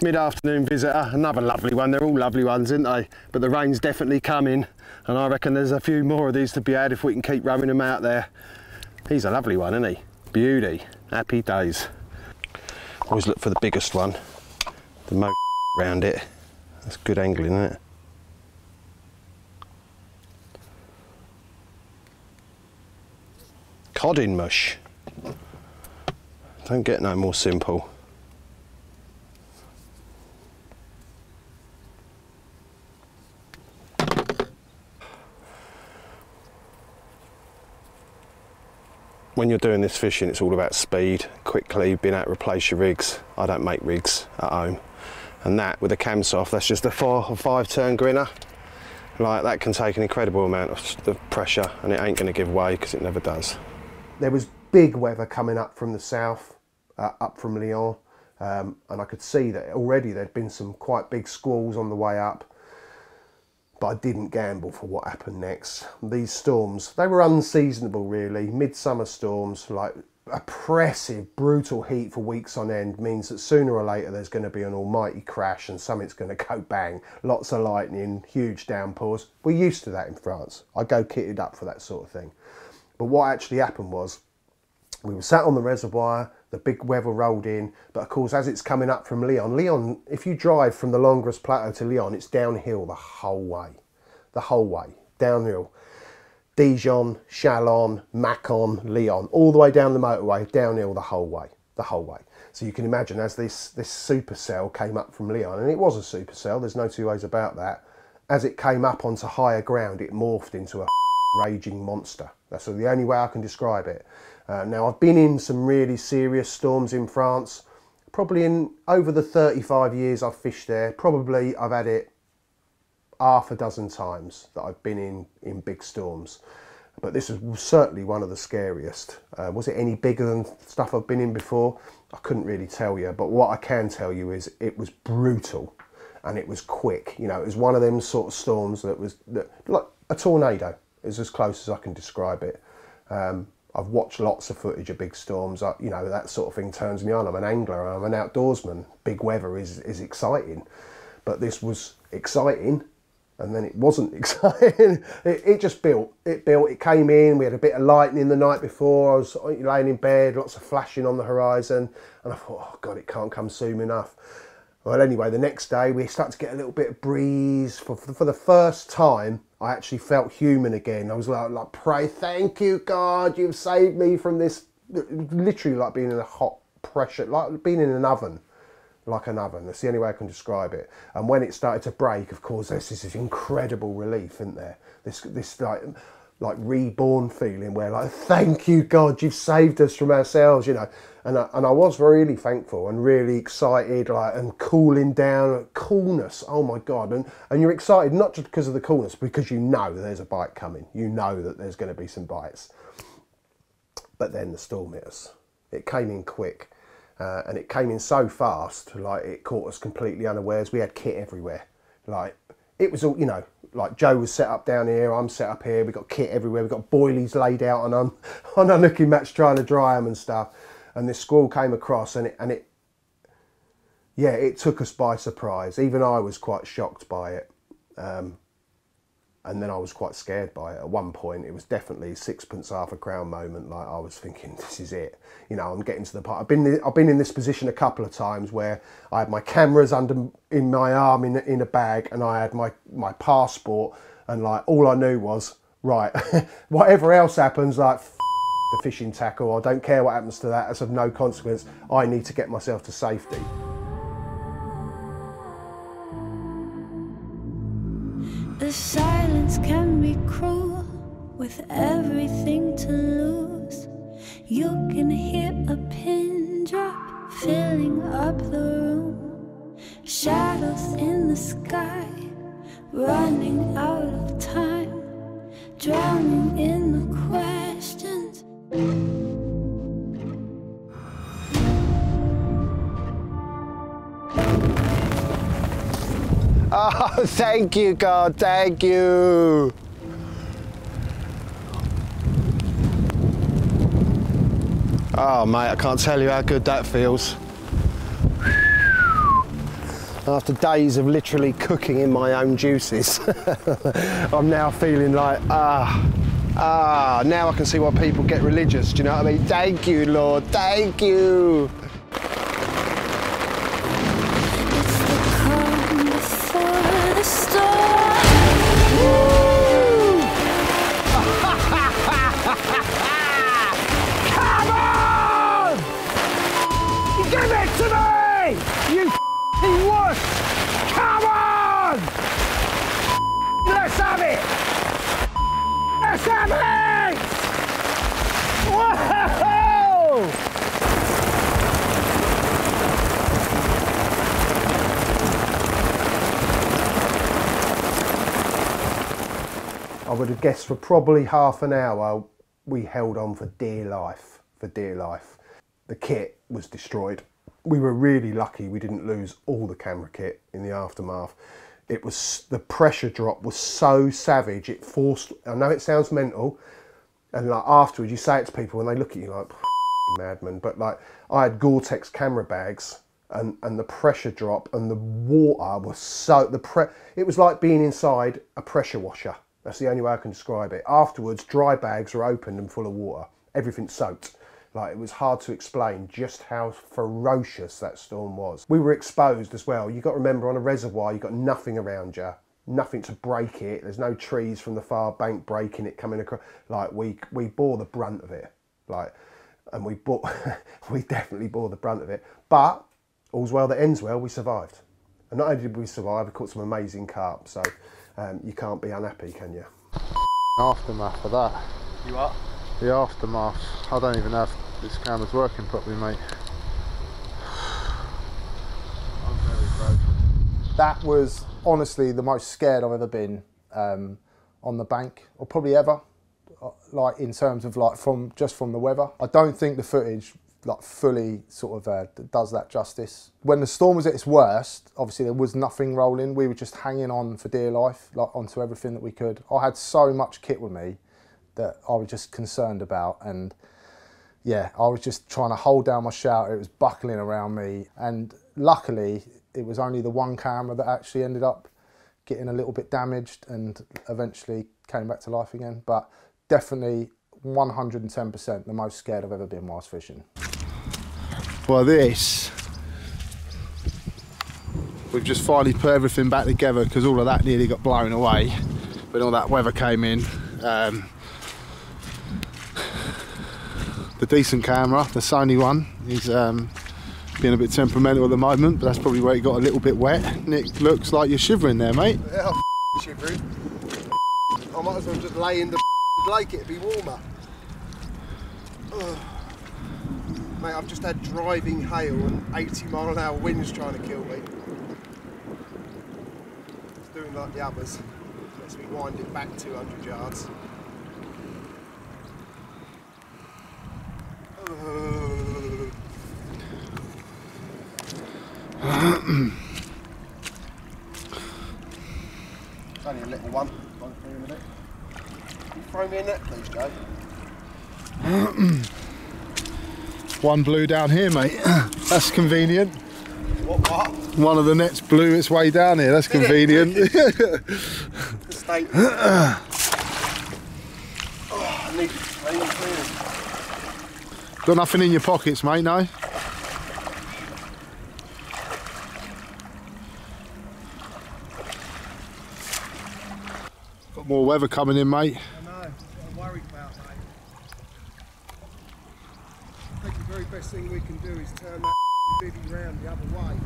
mid-afternoon visitor, ah, another lovely one. They're all lovely ones, aren't they? But the rain's definitely coming, and I reckon there's a few more of these to be had if we can keep rubbing them out there. He's a lovely one, isn't he? Beauty, happy days. Always look for the biggest one, the most around it. That's good angling, isn't it? Codin mush. Don't get no more simple. When you're doing this fishing, it's all about speed, quickly, being able to replace your rigs. I don't make rigs at home. And that, with a cam soft, that's just a four or five turn grinner. Like, that can take an incredible amount of, pressure and it ain't gonna give way because it never does. There was big weather coming up from the south, uh, up from Lyon. Um, and I could see that already there'd been some quite big squalls on the way up but I didn't gamble for what happened next. These storms, they were unseasonable really. Midsummer storms, like oppressive, brutal heat for weeks on end means that sooner or later there's going to be an almighty crash and something's going to go bang. Lots of lightning, huge downpours. We're used to that in France. I go kitted up for that sort of thing. But what actually happened was we were sat on the reservoir, the big weather rolled in, but of course, as it's coming up from Lyon, Lyon, if you drive from the Langres Plateau to Lyon, it's downhill the whole way, the whole way, downhill. Dijon, Chalon, Mâcon, Lyon, all the way down the motorway, downhill the whole way, the whole way. So you can imagine as this, this supercell came up from Lyon, and it was a supercell, there's no two ways about that, as it came up onto higher ground, it morphed into a raging monster. That's the only way I can describe it. Uh, now I've been in some really serious storms in France. Probably in over the 35 years I've fished there, probably I've had it half a dozen times that I've been in in big storms. But this was certainly one of the scariest. Uh, was it any bigger than stuff I've been in before? I couldn't really tell you. But what I can tell you is it was brutal and it was quick. You know, it was one of them sort of storms that was that, like a tornado is as close as I can describe it. Um, I've watched lots of footage of big storms. I, you know, that sort of thing turns me on. I'm an angler, I'm an outdoorsman. Big weather is, is exciting. But this was exciting and then it wasn't exciting. it, it, just built. It built. It came in. We had a bit of lightning the night before. I was laying in bed, lots of flashing on the horizon, and I thought, oh god, it can't come soon enough. Well, anyway, the next day we start to get a little bit of breeze. For, for, for the first time, I actually felt human again. I was like, like, pray, thank you, God, you've saved me from this. Literally, like being in a hot pressure, like being in an oven, like an oven. That's the only way I can describe it. And when it started to break, of course, there's this incredible relief, isn't there? This, this like, like reborn feeling where like, thank you, God, you've saved us from ourselves, you know and I, and I was really thankful and really excited, like and cooling down, coolness. Oh my god! And and you're excited not just because of the coolness, because you know there's a bite coming. You know that there's going to be some bites. But then the storm hit us. It came in quick, uh, and it came in so fast, like it caught us completely unawares. We had kit everywhere, like it was all you know like Joe was set up down here, I'm set up here, we got kit everywhere, we got boilies laid out on on, on a looking match trying to dry them and stuff. And this squall came across and it, and it yeah it took us by surprise. Even i was quite shocked by it. Um, and then i was quite scared by it at one point it was definitely sixpence half a crown moment like i was thinking this is it you know i'm getting to the part i've been i've been in this position a couple of times where i had my cameras under in my arm in, in a bag and i had my my passport and like all i knew was right whatever else happens like the fishing tackle. I don't care what happens to that. That's of no consequence. I need to get myself to safety. The silence can be cruel. with everything to lose. You can hear a pin drop filling up the room. Shadows in the sky, running out of time, drowning in the questions. Oh, thank you, God, thank you. Oh, mate, I can't tell you how good that feels. After days of literally cooking in my own juices, I'm now feeling like, ah, ah, now I can see why people get religious. Do you know what I mean? Thank you, Lord, thank you. For probably half an hour we held on for dear life, for dear life. The kit was destroyed. We were really lucky we didn't lose all the camera kit in the aftermath. It was the pressure drop was so savage. It forced. I know it sounds mental, and like afterwards you say it to people and they look at you like madman. But like I had Gore-Tex camera bags and, and the pressure drop and the water was so the pre it was like being inside a pressure washer. That's the only way I can describe it. Afterwards, dry bags were opened and full of water. Everything soaked. Like it was hard to explain just how ferocious that storm was. We were exposed as well. You got to remember on a reservoir, you got nothing around you, nothing to break it. There's no trees from the far bank breaking it coming across. Like we we bore the brunt of it. Like and we bought, we definitely bore the brunt of it. But all's well that ends well. We survived, and not only did we survive, we caught some amazing carp. So um, you can't be unhappy, can you? Aftermath of that. You are? The aftermath. I don't even know if this camera's working properly, mate. I'm very grateful. That was honestly the most scared I've ever been um, on the bank, or probably ever. uh, Like in terms of like from just from the weather, I don't think the footage like fully sort of uh, does that justice. When the storm was at its worst, obviously there was nothing rolling. We were just hanging on for dear life, like onto everything that we could. I had so much kit with me that I was just concerned about and yeah, I was just trying to hold down my shout. It was buckling around me, and luckily, it was only the one camera that actually ended up getting a little bit damaged and eventually came back to life again. But definitely 110% the most scared I've ever been whilst fishing. Well, this. We've just finally put everything back together because all of that nearly got blown away when all that weather came in. Um, the decent camera, the Sony one, is um, being a bit temperamental at the moment, but that's probably where it got a little bit wet. Nick, looks like you're shivering there, mate. Yeah, I'm shivering. I might as well just lay in the lake, it'd be warmer. Ugh. Mate, I've just had driving hail and 80 mile an hour winds trying to kill me. It's doing like the others. Lets me wind it back 200 yards. It's only a little one. In. Can you throw me a net, please, Joe? One blew down here, mate. That's convenient. What? What? One of the nets blew its way down here. That's Did convenient. The oh, I need to clean through. Got nothing in your pockets, mate, no? Got more weather coming in, mate. I know. That's what I'm worried about, mate. I think the very best thing we can do is turn that bivvy round the other way,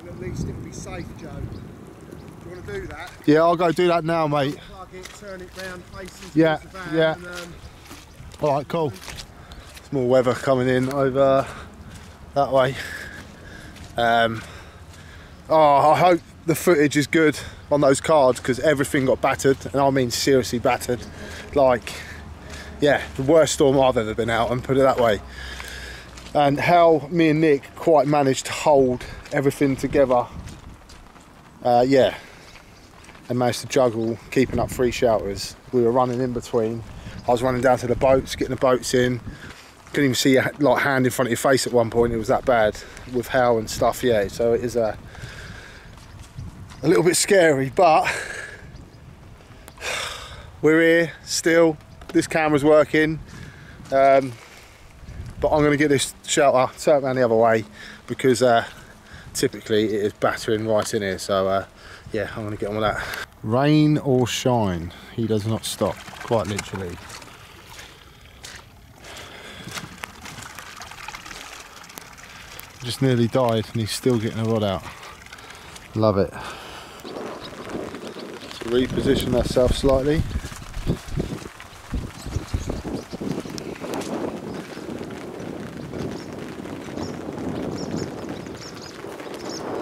and at least it'll be safe, Joe. Do you want to do that? Yeah, I'll go do that now, mate. Plug it, turn it round, faces Yeah, the van, yeah. and, um, All right, cool. It's more weather coming in over that way. Um, oh, I hope the footage is good on those cards because everything got battered, and I mean seriously battered. Like, yeah, the worst storm I've ever been out, and put it that way. And how me and Nick quite managed to hold everything together. Uh, yeah, and managed to juggle keeping up three shelters. We were running in between. I was running down to the boats, getting the boats in. Couldn't even see your like hand in front of your face at one point. It was that bad with hail and stuff. Yeah, so it is a a little bit scary, but we're here still. This camera's working, um, but I'm going to get this shelter turned around the other way because uh, typically it is battering right in here. So uh, yeah, I'm going to get on with that. Rain or shine, he does not stop. Quite literally. Just nearly died and he's still getting a rod out. Love it. To reposition ourselves slightly.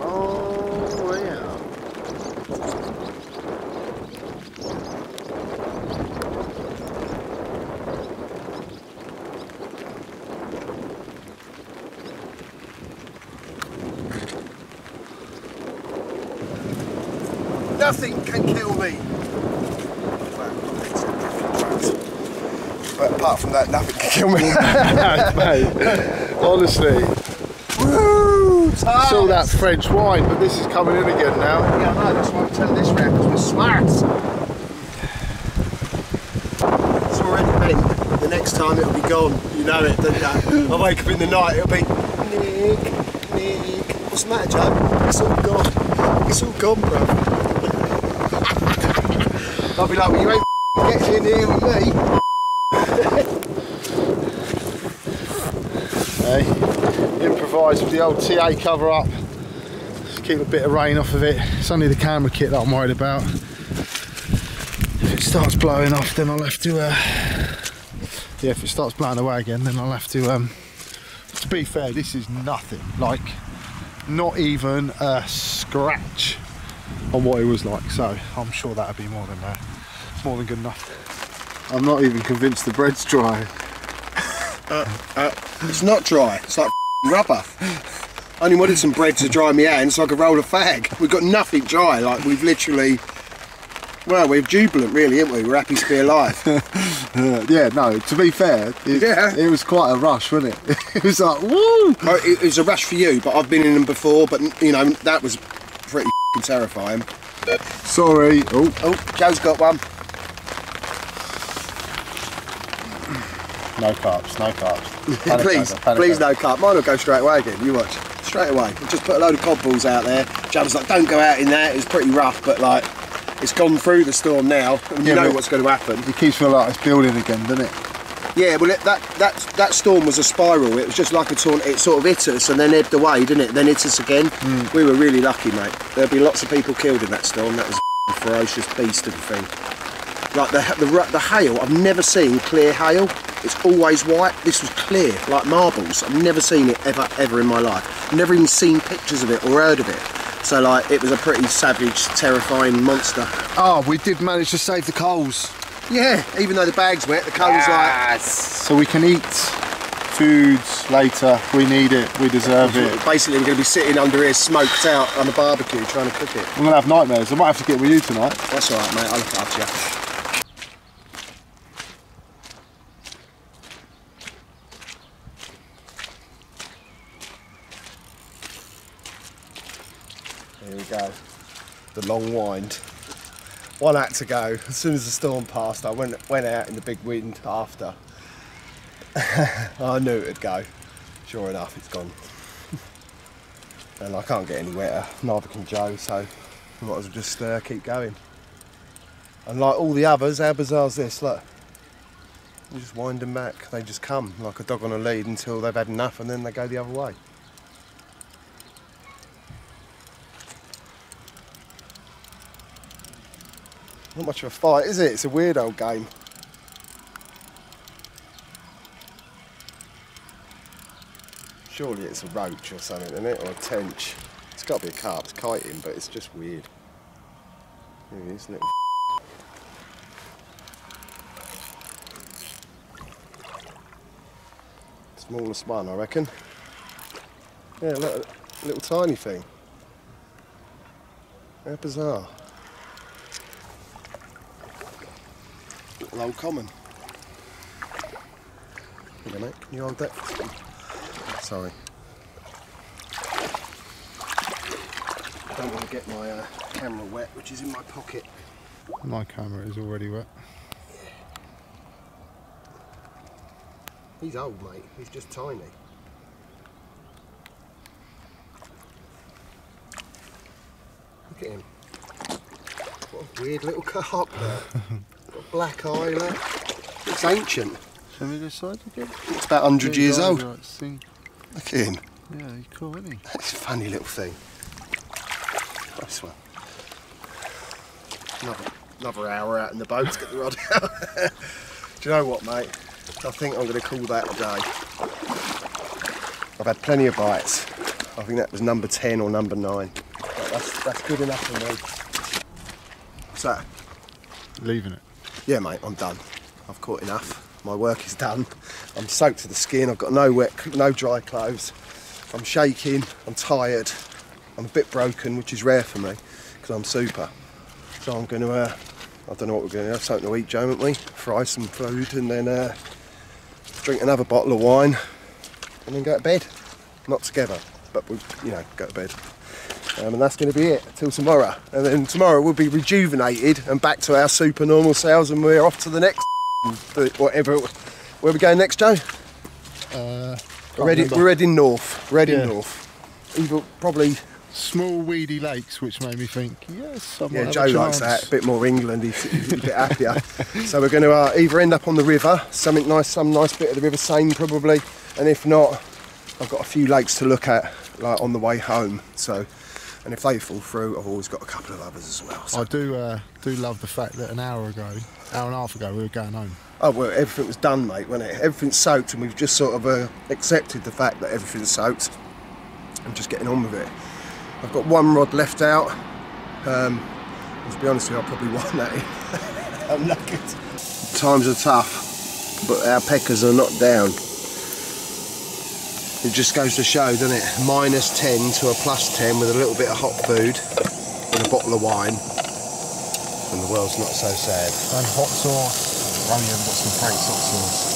Oh yeah. Nothing can kill me. But apart from that, nothing can kill me. Mate, honestly, Woo! it's all that French wine, but this is coming in again now. Yeah, I know, that's why I'm telling this round, because we're smart. It's already been. The next time it'll be gone. You know it, don't you? I wake up in the night, it'll be Nick, Nick. What's the matter, Joe? It's all gone. It's all gone, bro. I'll be like, well, you ain't getting in here with me. Hey, with the old TA cover up. Just keep a bit of rain off of it. It's only the camera kit that I'm worried about. If it starts blowing off, then I'll have to. Uh, yeah, if it starts blowing away again, then I'll have to. Um, to be fair, this is nothing. Like, not even a scratch on what it was like. So I'm sure that'd be more than uh, more than good enough. I'm not even convinced the bread's dry. It's not dry. It's like rubber. I only wanted some bread to dry me hands so I could roll a fag. We've got nothing dry. Like we've literally. Well, we're jubilant, really, aren't we? We're happy to be alive. Uh, yeah, no, to be fair, it, Yeah. it was quite a rush, wasn't it? it was like, woo! Oh, it, it was a rush for you, but I've been in them before. But you know that was pretty terrifying. Sorry. Oh, Oh, Joe's got one. No carbs, no carbs. please, please no cut. Mine will go straight away again. You watch. Straight away. Just put a load of cod balls out there. Joe's like, don't go out in that. It's pretty rough, but like, it's gone through the storm now. And you know what's going to happen. It keeps feeling like it's building again, doesn't it? Yeah, well, it, that that that storm was a spiral. It was just like a torn. It sort of hit us and then ebbed away, didn't it? Then hit us again. Hmm. We were really lucky, mate. There'll be lots of people killed in that storm. That was a ferocious beast of a thing. Like the the the hail, I've never seen clear hail. It's always white. This was clear, like marbles. I've never seen it ever ever in my life. Never even seen pictures of it or heard of it. So like, it was a pretty savage, terrifying monster. Oh, we did manage to save the coals. Yeah, even though the bag's wet, the coal's like. So we can eat foods later. We need it. We deserve it. Basically, we're going to be sitting under here, smoked out on the barbecue, trying to cook it. I'm gonna have nightmares. I might have to get with you tonight. That's all right, mate. I'll look after you. Go. The long wind. One had to go. As soon as the storm passed, I went went out in the big wind after. I knew it'd go. Sure enough, it's gone. and I can't get any wetter. Neither can Joe, so we might as well just uh, keep going. And like all the others, how bizarre is this? Look, you just wind them back. They just come like a dog on a lead until they've had enough, and then they go the other way. Not much of a fight, is it? It's a weird old game. Surely it's a roach or something, isn't it? Or a tench. It's got to be a carp. It's kiting, but it's just weird. There he is, little Smallest one, I reckon. Yeah, little tiny thing. How bizarre. Little old common. Here, you mate. Can you hold that? Sorry. I Don't want to get my uh, camera wet, which is in my pocket. My camera is already wet. He's old, mate. He's just tiny. Look at him. What a weird little carp there. Got a black eye, look. It's ancient. Show me this side again. It's about 100 years old. Right, sing. Look at him. Yeah, he's cool, isn't he? That's a funny little thing. Nice one. Another, another hour out in the boat to get the rod out. Do you know what, mate? I think I'm going to call that a day. I've had plenty of bites. I think that was number 10 or number 9. But that's, that's good enough for me. What's that? Leaving it. Yeah, mate, I'm done. I've caught enough. My work is done. I'm soaked to the skin. I've got no wet, no dry clothes. I'm shaking. I'm tired. I'm a bit broken, which is rare for me because I'm super. So I'm going to. Uh, I don't know what we're going to have. Something to eat, Joe, haven't we? Fry some food and then uh, drink another bottle of wine and then go to bed. Not together, but we, you know, go to bed. Um, and that's going to be it till tomorrow. And then tomorrow we'll be rejuvenated and back to our super normal selves, and we're off to the next whatever. Where are we going next, Joe? Uh, We're heading, we're heading north. We're heading Yeah. north. Either probably. Small weedy lakes, which made me think, yes, I Yeah, Joe likes that. A bit more England. He's, he's a bit happier. so we're going to uh, either end up on the river, something nice, some nice bit of the River Seine probably, and if not, I've got a few lakes to look at, like on the way home. So, and if they fall through, I've always got a couple of others as well. So. I do uh, do love the fact that an hour ago, hour and a half ago, we were going home. Oh well, everything was done, mate, wasn't it? Everything's soaked, and we've just sort of uh, accepted the fact that everything's soaked. I'm just getting on with it. I've got one rod left out. Um, to be honest with you, I'll probably want that. in. I'm knackered. Times are tough, but our peckers are not down. It just goes to show, doesn't it? Minus 10 to a plus 10 with a little bit of hot food and a bottle of wine. And the world's not so sad. And hot sauce. Oh yeah, we've got some Frank's hot sauce.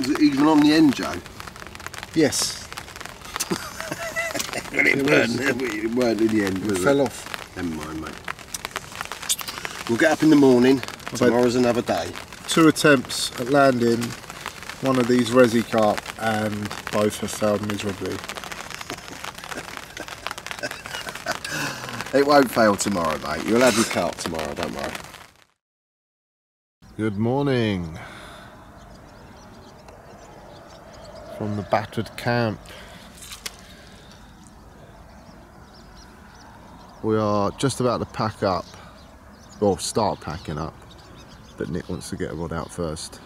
Is it even on the end, Joe? Yes, Well, it, weren't, it weren't in the end, was fell it? off. Never mind, mate. We'll get up in the morning. Tomorrow's another day. Two attempts at landing one of these resi carp, and both have failed miserably. It won't fail tomorrow, mate. You'll have your carp tomorrow, don't worry. Good morning from the battered camp. We are just about to pack up, or start packing up, but Nick wants to get a rod out first.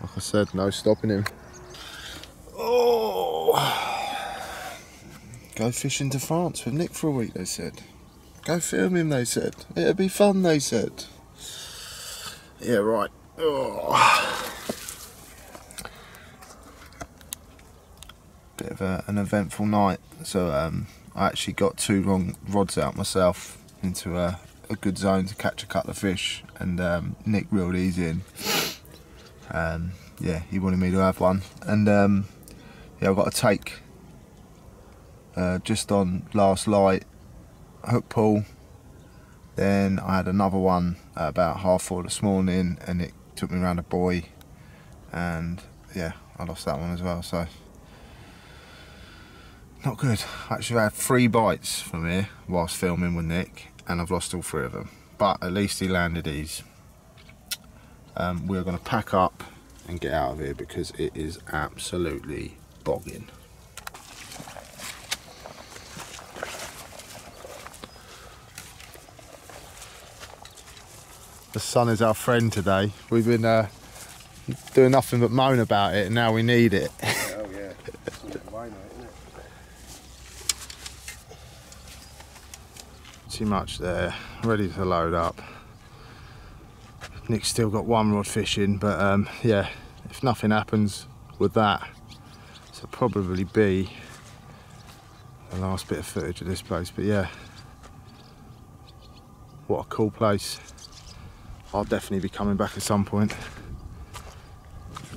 Like I said, no stopping him. Oh, go fishing to France with Nick for a week. They said. Go film him, they said. It'd be fun, they said. Yeah, right. Oh. Bit of a, an eventful night. So um, I actually got two long rods out myself into a, a good zone to catch a couple of fish, and um, Nick reeled these in. Um, yeah, he wanted me to have one, and um, yeah, I've got a take uh, just on last light hook pull. Then I had another one at about half four this morning, and it took me around a buoy, and yeah, I lost that one as well. So not good. I actually, had three bites from here whilst filming with Nick, and I've lost all three of them. But at least he landed these. Um, we're going to pack up and get out of here because it is absolutely bogging. The sun is our friend today. We've been uh, doing nothing but moan about it and now we need it. Too much there. Ready to load up. Nick's still got one rod fishing, but um, yeah, if nothing happens with that, it'll probably be the last bit of footage of this place. But yeah, what a cool place. I'll definitely be coming back at some point.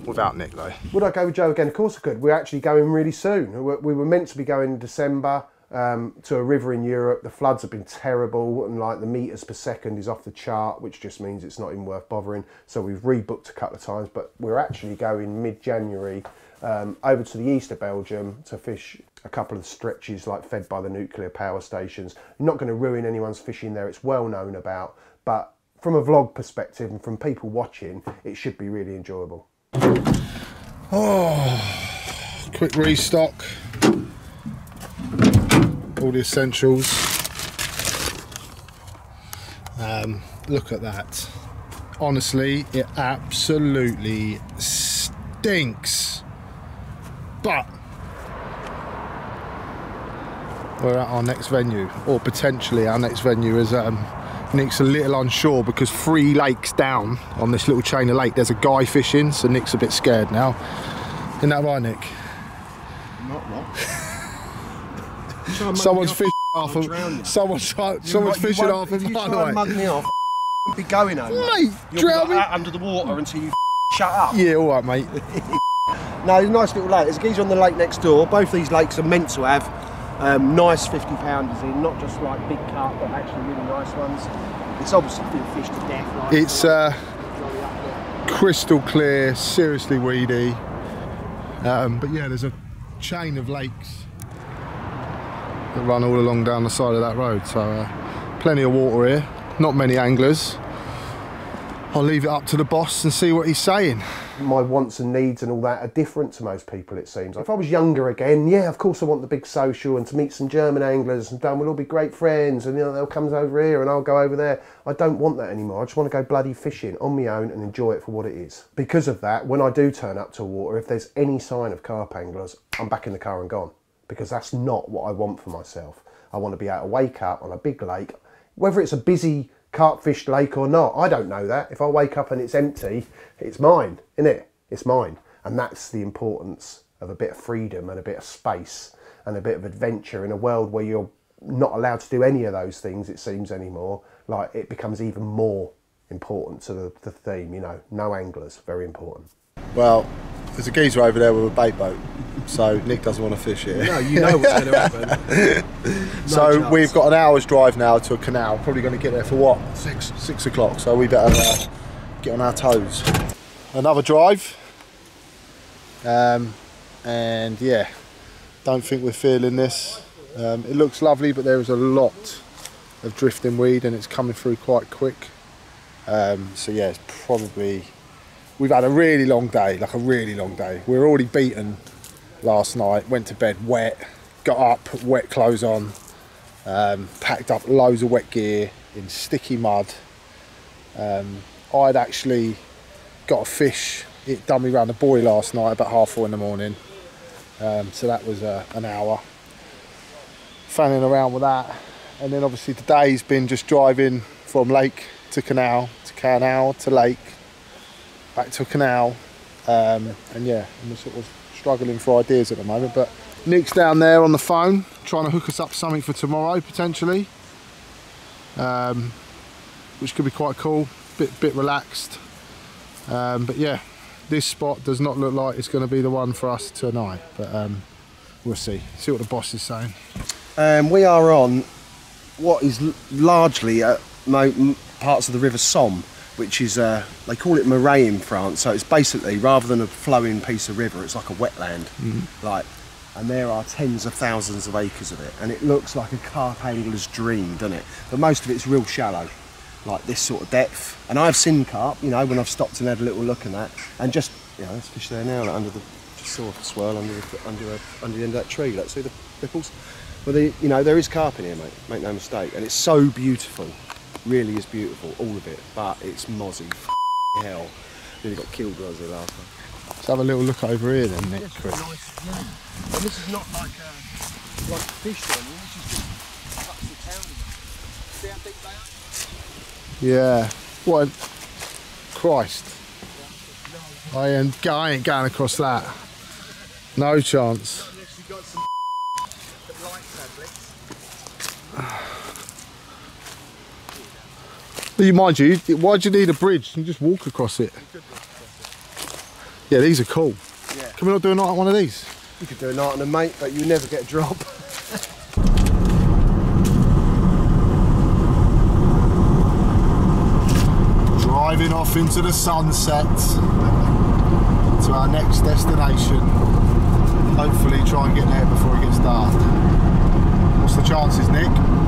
Without Nick though. Would I go with Joe again? Of course I could. We're actually going really soon. We were meant to be going in December um, to a river in Europe. The floods have been terrible, and like the meters per second is off the chart, which just means it's not even worth bothering. So we've rebooked a couple of times, but we're actually going mid-January um, over to the east of Belgium to fish a couple of stretches like fed by the nuclear power stations. not going to ruin anyone's fishing there. It's well known about, but from a vlog perspective and from people watching, it should be really enjoyable. Oh, quick restock all the essentials um, look at that honestly it absolutely stinks but we're at our next venue or potentially our next venue is um, Nick's a little unsure because three lakes down on this little chain of lake there's a guy fishing so Nick's a bit scared now isn't that right Nick? Not what? Someone's fishing off of someone's someone's fishing won't- of If you try and mug me off, be going home. Mate, drown me. under the water until you shut up. Yeah, all right, mate. No, it's a nice little lake. There's a geezer on the lake next door. Both these lakes are meant to have um, nice 50 pounders in, not just like big carp, but actually really nice ones. It's obviously been fished to death. Like It's uh, jolly up there. crystal clear, seriously weedy. Um, but yeah, there's a chain of lakes that run all along down the side of that road. So uh, plenty of water here. Not many anglers. I'll leave it up to the boss and see what he's saying. my wants and needs and all that are different to most people, it seems. If I was younger again, yeah, of course I want the big social and to meet some German anglers and we'll all be great friends and you know, they'll come over here and I'll go over there. I don't want that anymore. I just want to go bloody fishing on my own and enjoy it for what it is. Because of that, when I do turn up to water, if there's any sign of carp anglers, I'm back in the car and gone. Because that's not what I want for myself. I want to be able to wake up on a big lake, whether it's a busy carp fished lake or not, I don't know that. If I wake up and it's empty, it's mine, isn't it? It's mine. And that's the importance of a bit of freedom and a bit of space and a bit of adventure in a world where you're not allowed to do any of those things, it seems anymore. Like it becomes even more important to the, the theme, you know, no anglers, very important. Well, there's a geezer over there with a bait boat, so Nick doesn't want to fish here. No, you know what's going to happen. so chance. we've got an hour's drive now to a canal. Probably going to get there for what? Six. Six o'clock. So we better uh, get on our toes. Another drive. Um, and yeah, don't think we're feeling this. Um, it looks lovely, but there is a lot of drifting weed, and it's coming through quite quick. Um, so yeah, it's probably we've had a really long day, like a really long day. We're already beaten last night. Went to bed wet, got up, wet clothes on, um, packed up loads of wet gear in sticky mud. Um, I'd actually got a fish. It me round the buoy last night about half four in the morning. Um, so that was uh, an hour. Fanning around with that, and then obviously today's been just driving from lake to canal to canal to lake, back to canal, um, and yeah, I'm sort of struggling for ideas at the moment. But Nick's down there on the phone trying to hook us up something for tomorrow potentially, um, which could be quite cool. Bit bit relaxed, um, but yeah, this spot does not look like it's going to be the one for us tonight. But um, we'll see. See what the boss is saying. Um, we are on what is largely parts of the River Somme, which is uh, they call it Marais in France. So it's basically rather than a flowing piece of river, it's like a wetland. Like, and there are tens of thousands of acres of it, and it looks like a carp angler's dream, doesn't it? But most of it's real shallow, like this sort of depth. And I've seen carp, you know, when I've stopped and had a little look at that, and just you know, there's fish there now, like under the just saw a swirl under the under a, under the end of that tree. Let's see the ripples. Well, the, you know, there is carp in here, mate. Make no mistake, and it's so beautiful. Really is beautiful, all of it, but it's mozzie. F***ing hell. Nearly got killed when I was there last time. Let's have a little look over here then, Nick. Chris. And this is not like a like a fish or anything, this is just cuts the town. See how big they are? Yeah. What? Christ. I ain't, I ain't going across that. No chance. Unless you've got some light tablets. You mind you, why'd you need a bridge? You can just walk across it. Yeah, these are cool. Yeah. Can we not do a night on one of these? You could do a night on a mate, but you never get a drop. Driving off into the sunset to our next destination. Hopefully, try and get there before it gets dark. What's the chances, Nick?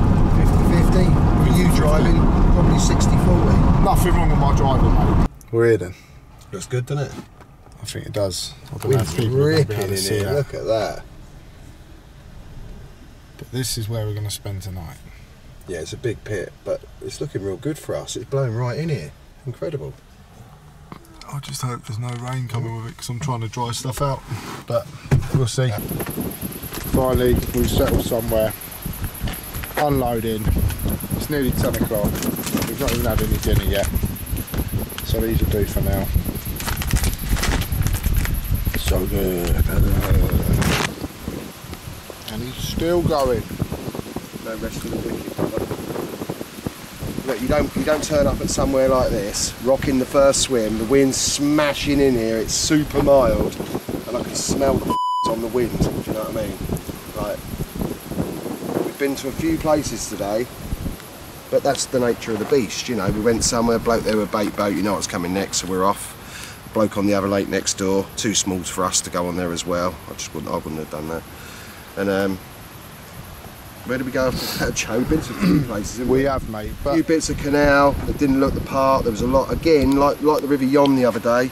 50-50. For you driving, probably 60-40. Eh? Nothing wrong with my driving, mate. We're here then. Looks good, doesn't it? I think it does. I don't know Wind's if people are ripping in here. that. Look at that. But this is where we're going to spend tonight. Yeah, it's a big pit, but it's looking real good for us. It's blowing right in here. Incredible. I just hope there's no rain coming with it because I'm trying to dry stuff out. But we'll see. Finally, we've settled somewhere. Unloading. It's nearly 10 o'clock. We've not even had any dinner yet. So these will do for now. So good. And he's still going. No rest the wicked. Look, you don't you don't turn up at somewhere like this, rocking the first swim, the wind's smashing in here, it's super mild, and I can smell the on the wind. Do you know what I mean? Like, been to a few places today, but that's the nature of the beast. You know, we went somewhere, bloke there with a bait boat. You know what's coming next, so we're off. Bloke on the other lake next door, too small for us to go on there as well. I just wouldn't, I wouldn't have done that. And um, where did we go after that, Joe? We've been to a few places. haven't We have, mate. a few bits of canal that didn't look the part. There was a lot again, like like the River Yonne the other day.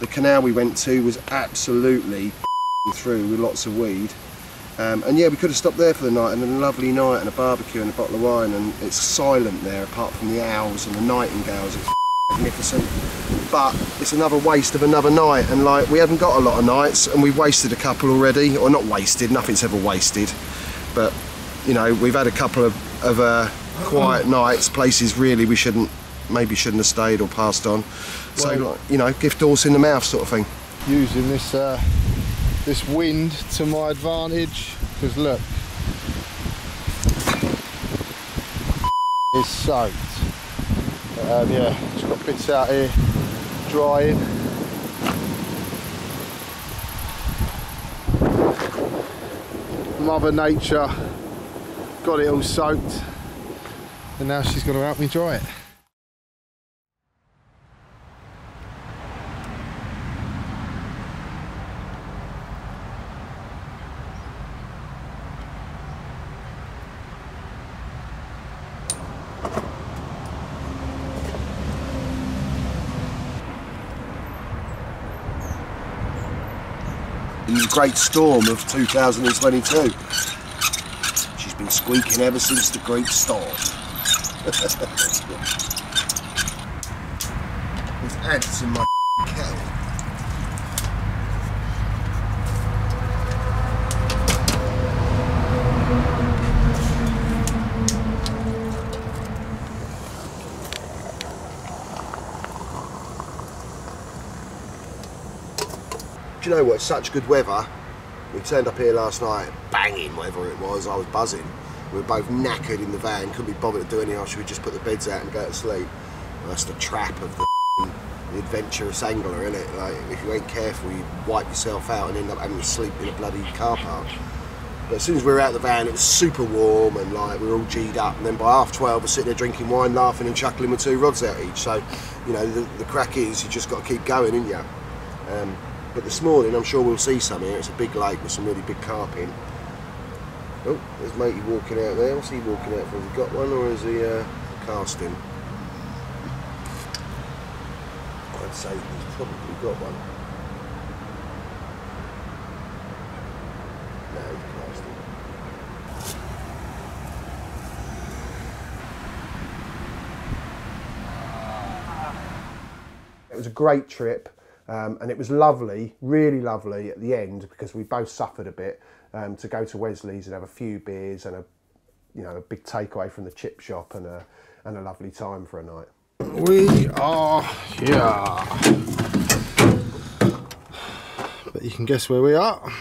The canal we went to was absolutely through with lots of weed. Um, and yeah, we could have stopped there for the night and a lovely night and a barbecue and a bottle of wine. And it's silent there, apart from the owls and the nightingales. It's magnificent. But it's another waste of another night. And like we haven't got a lot of nights, and we've wasted a couple already, or not wasted. Nothing's ever wasted, but you know we've had a couple of, of uh, quiet nights, places really we shouldn't, maybe shouldn't have stayed or passed on. So Well- you know, gift horse in the mouth sort of thing. using this uh, this wind to my advantage because look it's soaked. Um, yeah just got bits out here drying. Mother nature got it all soaked and now she's going to help me dry it great storm of 2022. She's been squeaking ever since the great storm. There's ants in my kettle. Do you know what? It's such good weather. We turned up here last night, banging whatever it was. I was buzzing. We were both knackered in the van. Couldn't be bothered to do anything else. We just put the beds out and go to sleep? Well, that's the trap of the, the adventurous angler, isn't it? Like if you ain't careful, you wipe yourself out and end up having to sleep in a bloody car park. But as soon as we were out of the van, it was super warm and like we were all G'd up. And then by half twelve, we're sitting there drinking wine, laughing and chuckling with two rods out each. So, you know, the, the crack is you just got to keep going, ain't you? Um, but this morning I'm sure we'll see some here. It's a big lake with some really big carp in. Oh, there's matey walking out there. What's he walking out for? Has he got one or is he uh, casting? I'd say he's probably got one. He's casting. It was a great trip um, and it was lovely, really lovely at the end because we both suffered a bit um, to go to Wesley's and have a few beers and a, you know, a big takeaway from the chip shop and a and a lovely time for a night. We are here. But you can guess where we are.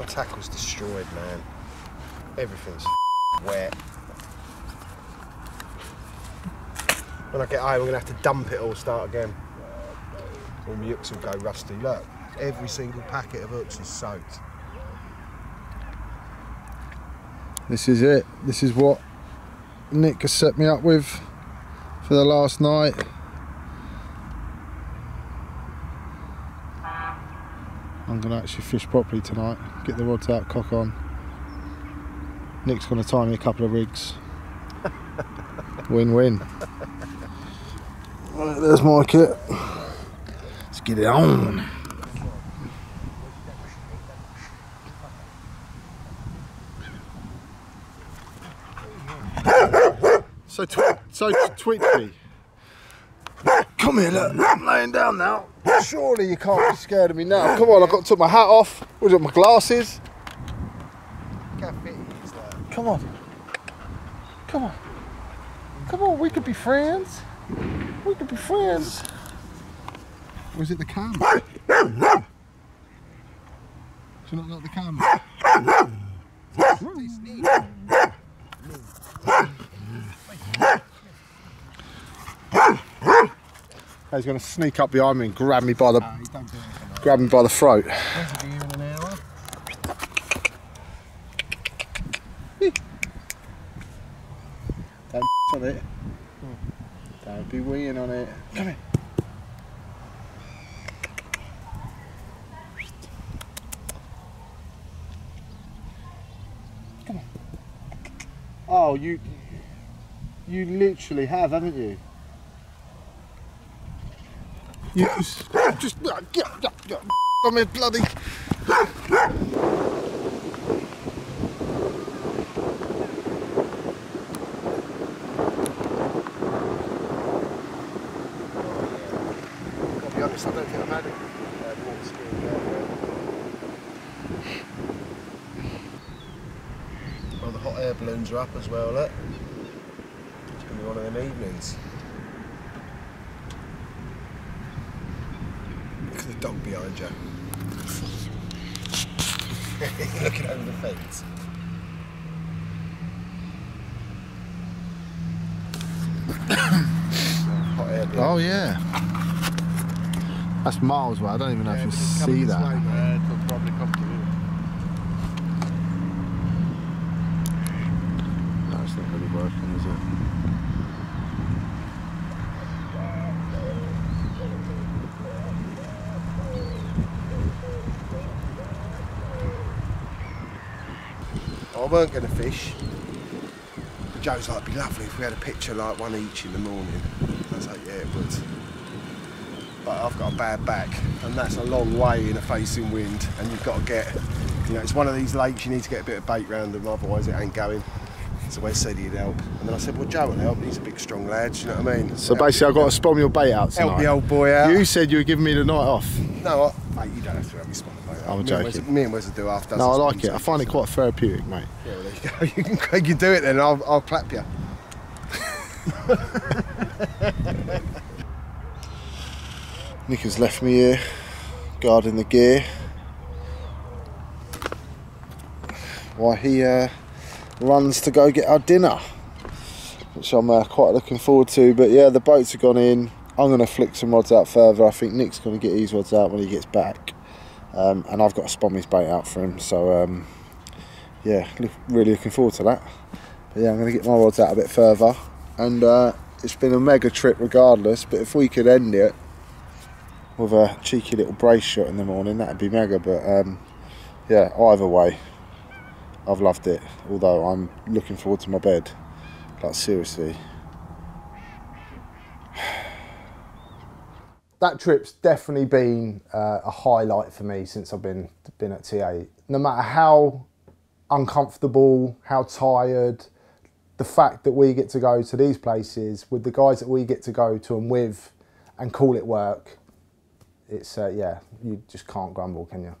My tackle's destroyed, man. Everything's wet. When I get home, I'm gonna have to dump it all, start again. All my hooks will go rusty. Look, every single packet of hooks is soaked. This is it. This is what Nick has set me up with for the last night. I'm going to actually fish properly tonight. Get the rods out, cock on. Nick's going to tie me a couple of rigs. Win-win. Right, there's my kit. Get it on. So, tw- so Twitchy. Come here, look. I'm laying down now. Surely you can't be scared of me now. Come on, I've got to take my hat off. Where's my glasses? Come on. Come on. Come on, we could be friends. We could be friends. Or is it the camera? Do you not like the camera? He's going to sneak up behind me and grab me by the grab me by the throat. Don't on it. Don't be weeing on it. Come here. Come on. Oh, you you literally have, haven't you? You just, just. I'm here, bloody. I'll be honest, I don't think I've had a uh, water skiing yet. Well, the balloons are up as well, look. It's going to be one of them evenings. Look at the dog behind you. Looking over the fence. hot air balloon. Oh yeah. That's miles away. I don't even know if you see that. No, it's not really working, is it? I weren't going to fish. But Joe's like, it'd be lovely if we had a picture like one each in the morning. I was like, yeah, it would. But I've got a bad back, and that's a long way in a facing wind, and you've got to get, you know, it's one of these lakes you need to get a bit of bait round them, otherwise it ain't going. So Wes said he'd help, and then I said, well, Joe will help. He's a big, strong lad. Do you know what I mean? So Help- basically, I've got to spom your bait out tonight. help the old boy out. You said you were giving me the night off. No, I, mate, you don't have to help me spom the boat. I'm Me and Wes- joking. Me and Wes will do after. No, I like it. I find it quite therapeutic, mate. You can, you do it then. I'll, I'll clap you. Nick has left me here, guarding the gear. While he uh, runs to go get our dinner, which I'm uh, quite looking forward to. But yeah, the boats have gone in. I'm going to flick some rods out further. I think Nick's going to get his rods out when he gets back, um, and I've got to spom his bait out for him. So um, yeah, look, really looking forward to that. But yeah, I'm going to get my rods out a bit further, and uh, it's been a mega trip regardless. But if we could end it with a cheeky little brace shot in the morning, that'd be mega. But um, yeah, either way, I've loved it. Although I'm looking forward to my bed. Like seriously. that trip's definitely been uh, a highlight for me since I've been been at TA. No matter how uncomfortable, how tired, the fact that we get to go to these places with the guys that we get to go to and with and call it work it's uh, yeah, you just can't grumble, can you?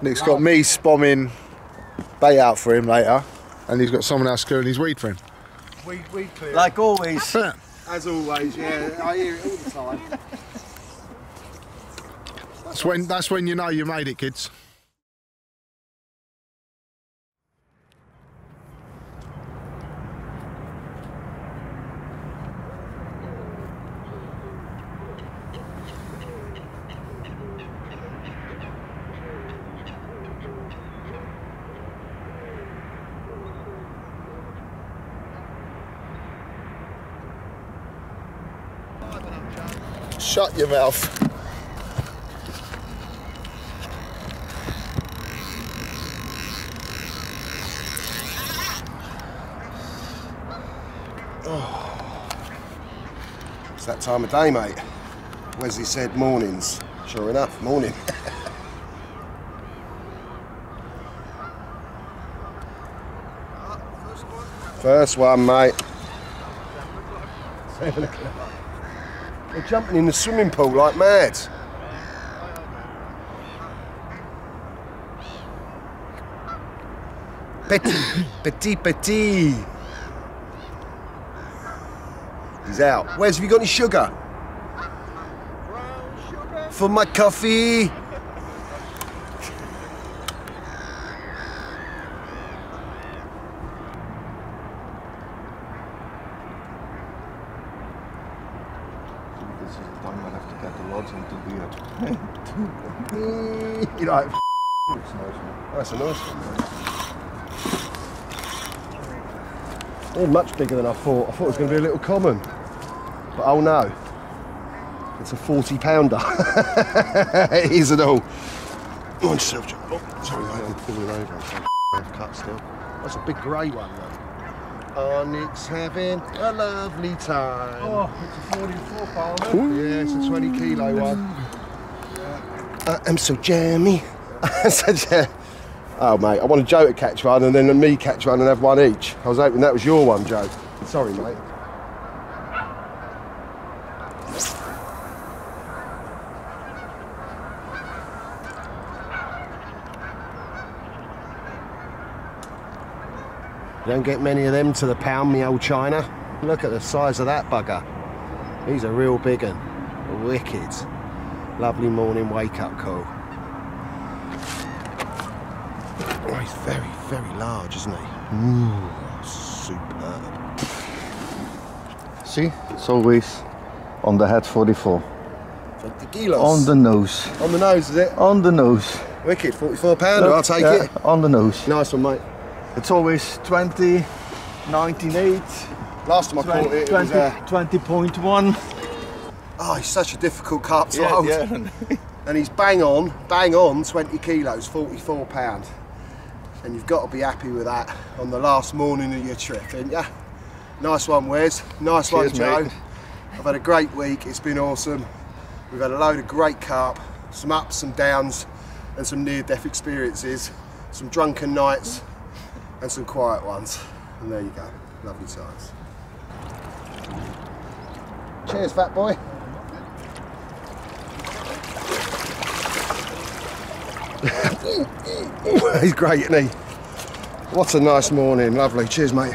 Nick's got me spomming bait out for him later, and he's got someone else clearing his weed for him. We, we clear. Like always. As always, yeah. I hear it all the time. That's when that's when you know you made it, kids. Shut your mouth. Oh. It's that time of day, mate. Wesley said mornings. Sure enough, morning. First one, mate. Have a look at that. They're jumping in the swimming pool like mad. Petit, petit, petit. He's out. Where's have you got any sugar? For my coffee. This is the time I have to get the logs into beer. You like, It's nice, man. that's a nice one. They're much bigger than I thought. I thought it was going to be a little common. But oh no. It's a 40 pounder. it is at all. On yourself, John. Oh, sorry, mate, I'm pulling over. I've cut still. That's a big grey one, though. Oh, Nick's having a lovely time. Oh, it's a 44 pounder. Yeah, it's a 20 kilo one. Uh, I'm so jammy. I said, yeah. Oh, mate, I wanted Joe to catch one and then me catch one and have one each. I was hoping that was your one, Joe. Sorry, mate. You don't get many of them to the pound, me old China. Look at the size of that bugger. He's a real big one. Wicked. Lovely morning wake up call. Oh, he's very, very large, isn't he? Ooh, superb. See, it's always on the head 44. 20 kilos. On the nose. On the nose, is it? On the nose. Wicked, 44 pounder, I'll take Yeah, it. On the nose. Nice one, mate. It's always 20, 19.8, Last time I caught 20, it, it was, uh, 20.1. oh, he's such a difficult carp to Yeah, hold. yeah. And he's bang on, bang on 20 kilos, 44 pound. And you've got to be happy with that on the last morning of your trip, ain't ya? Nice one, Wes. Nice one, Joe. mate. I've had a great week. It's been awesome. We've had a load of great carp, some ups, some downs, and some near-death experiences, some drunken nights, and some quiet ones. And there you go. Lovely times. Cheers, fat boy. He's great, isn't he? What a nice morning. Lovely. Cheers, mate.